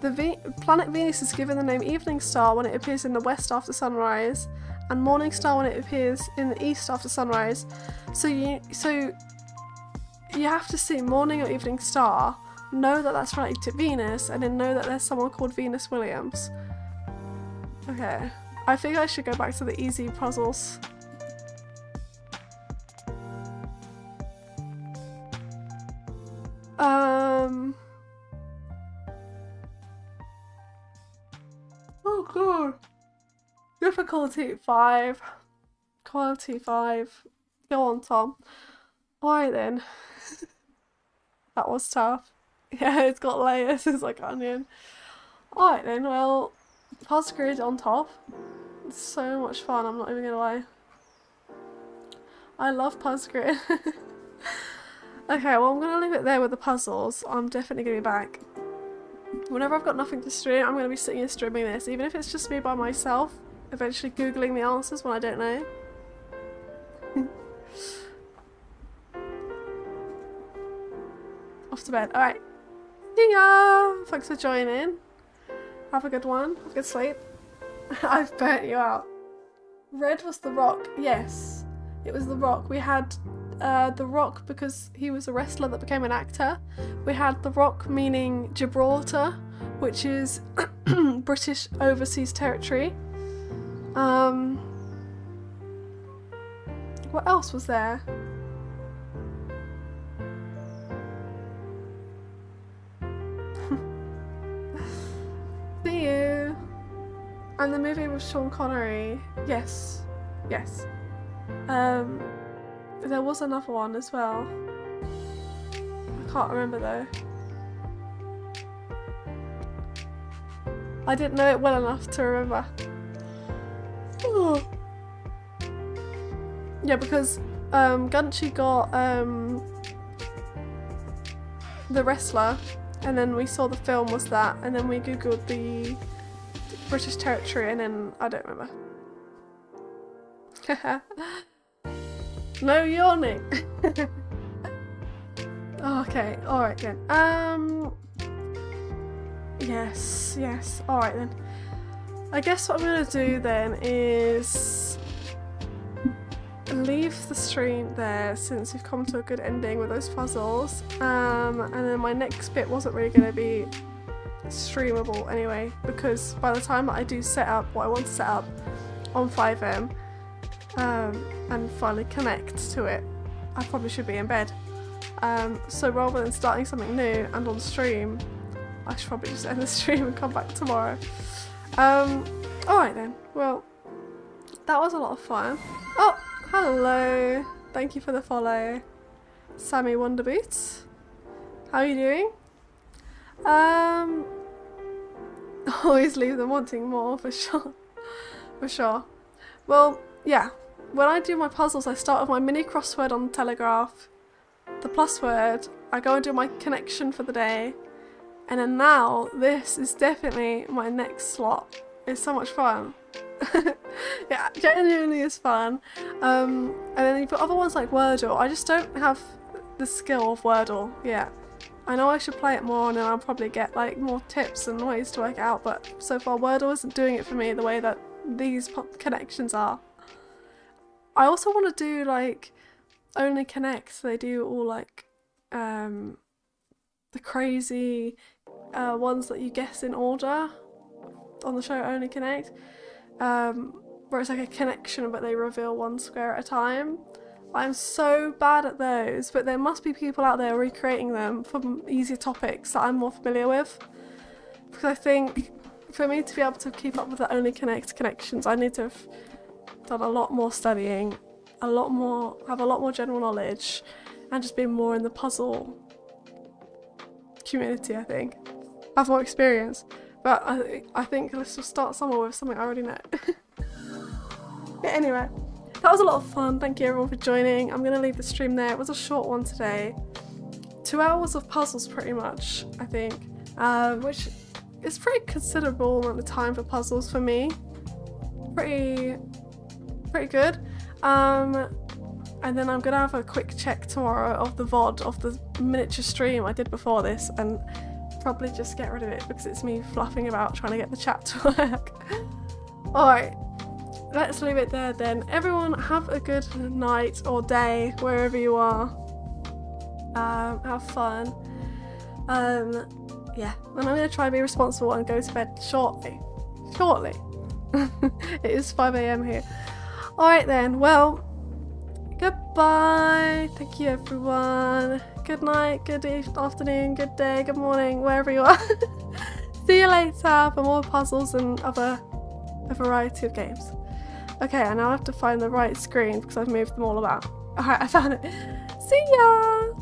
The planet Venus is given the name evening star when it appears in the west after sunrise, and morning star when it appears in the east after sunrise. So you so you have to see morning or evening star, know that that's related to Venus, and then know that there's someone called Venus Williams. Okay, I think I should go back to the easy puzzles. Difficulty 5. Quality 5. Go on, Tom. Alright then. [LAUGHS] that was tough. [LAUGHS] Yeah, it's got layers. [LAUGHS] It's like onion. Alright then, well, Puzzgrid on top. It's so much fun, I'm not even gonna lie. I love Puzzgrid. okay, well I'm gonna leave it there with the puzzles. I'm definitely gonna be back. Whenever I've got nothing to stream, I'm to be sitting here streaming this, even if it's just me by myself, eventually googling the answers when I don't know. [LAUGHS] Off to bed. Alright. See ya! Thanks for joining. Have a good one. Have a good sleep. [LAUGHS] I've burnt you out. Red was the rock. Yes. It was the rock. We had uh, the rock because he was a wrestler that became an actor. We had the rock meaning Gibraltar, which is [CLEARS THROAT] British overseas territory. Um, what else was there? [LAUGHS] See you. And the movie with Sean Connery. Yes. Yes. Um, there was another one as well. I can't remember though. I didn't know it well enough to remember. Oh. Yeah, because um, Gunchy got um, the wrestler, and then we saw the film was that, and then we googled the British territory, and then I don't remember. [LAUGHS] No yawning. [LAUGHS] okay, alright then. Um Yes, yes. Alright then. I guess what I'm gonna do then is leave the stream there since we've come to a good ending with those puzzles. Um, and then my next bit wasn't really going to be streamable anyway because by the time I do set up what I want to set up on FiveM um, and finally connect to it, I probably should be in bed. Um, so rather than starting something new and on stream, I should probably just end the [LAUGHS] stream and come back tomorrow. Um, Alright then, well, that was a lot of fun. Oh, hello. Thank you for the follow. Sammy Wonderboots. How are you doing? Um, [LAUGHS] always leave them wanting more for sure. [LAUGHS] for sure. Well, yeah. When I do my puzzles, I start with my mini crossword on the Telegraph, the plus word, I go and do my connection for the day, and then now this is definitely my next slot. It's so much fun. [LAUGHS] yeah, genuinely is fun. Um, and then you've got other ones like Wordle. I just don't have the skill of Wordle yet. I know I should play it more and I'll probably get like more tips and ways to work out, but so far Wordle isn't doing it for me the way that these connections are. I also want to do like only connect. They do all like um, the crazy uh, ones that you guess in order on the show Only Connect, um, where it's like a connection but they reveal one square at a time. I'm so bad at those, but there must be people out there recreating them from easier topics that I'm more familiar with. Because I think for me to be able to keep up with the Only Connect connections, I need to have done a lot more studying, a lot more, have a lot more general knowledge, and just be more in the puzzle community, I think. Have more experience. But I, I think let's just start somewhere with something I already know. [LAUGHS] yeah, anyway. That was a lot of fun. Thank you everyone for joining. I'm going to leave the stream there. It was a short one today. Two hours of puzzles pretty much, I think. Um, which is pretty considerable amount of time for puzzles for me. Pretty, pretty good. Um, and then I'm to have a quick check tomorrow of the VOD of the miniature stream I did before this and probably just get rid of it because it's me fluffing about trying to get the chat to [LAUGHS] work. Alright, let's leave it there then. Everyone have a good night or day wherever you are. Um, have fun. Um, yeah, and I'm going to try and be responsible and go to bed shortly. Shortly. [LAUGHS] it is 5am here. Alright then, well, goodbye. Thank you everyone. Good night, good afternoon, good day, good morning, wherever you are. [LAUGHS] See you later for more puzzles and other a variety of games. Okay, I now have to find the right screen because I've moved them all about. Alright, [LAUGHS] I found it. See ya!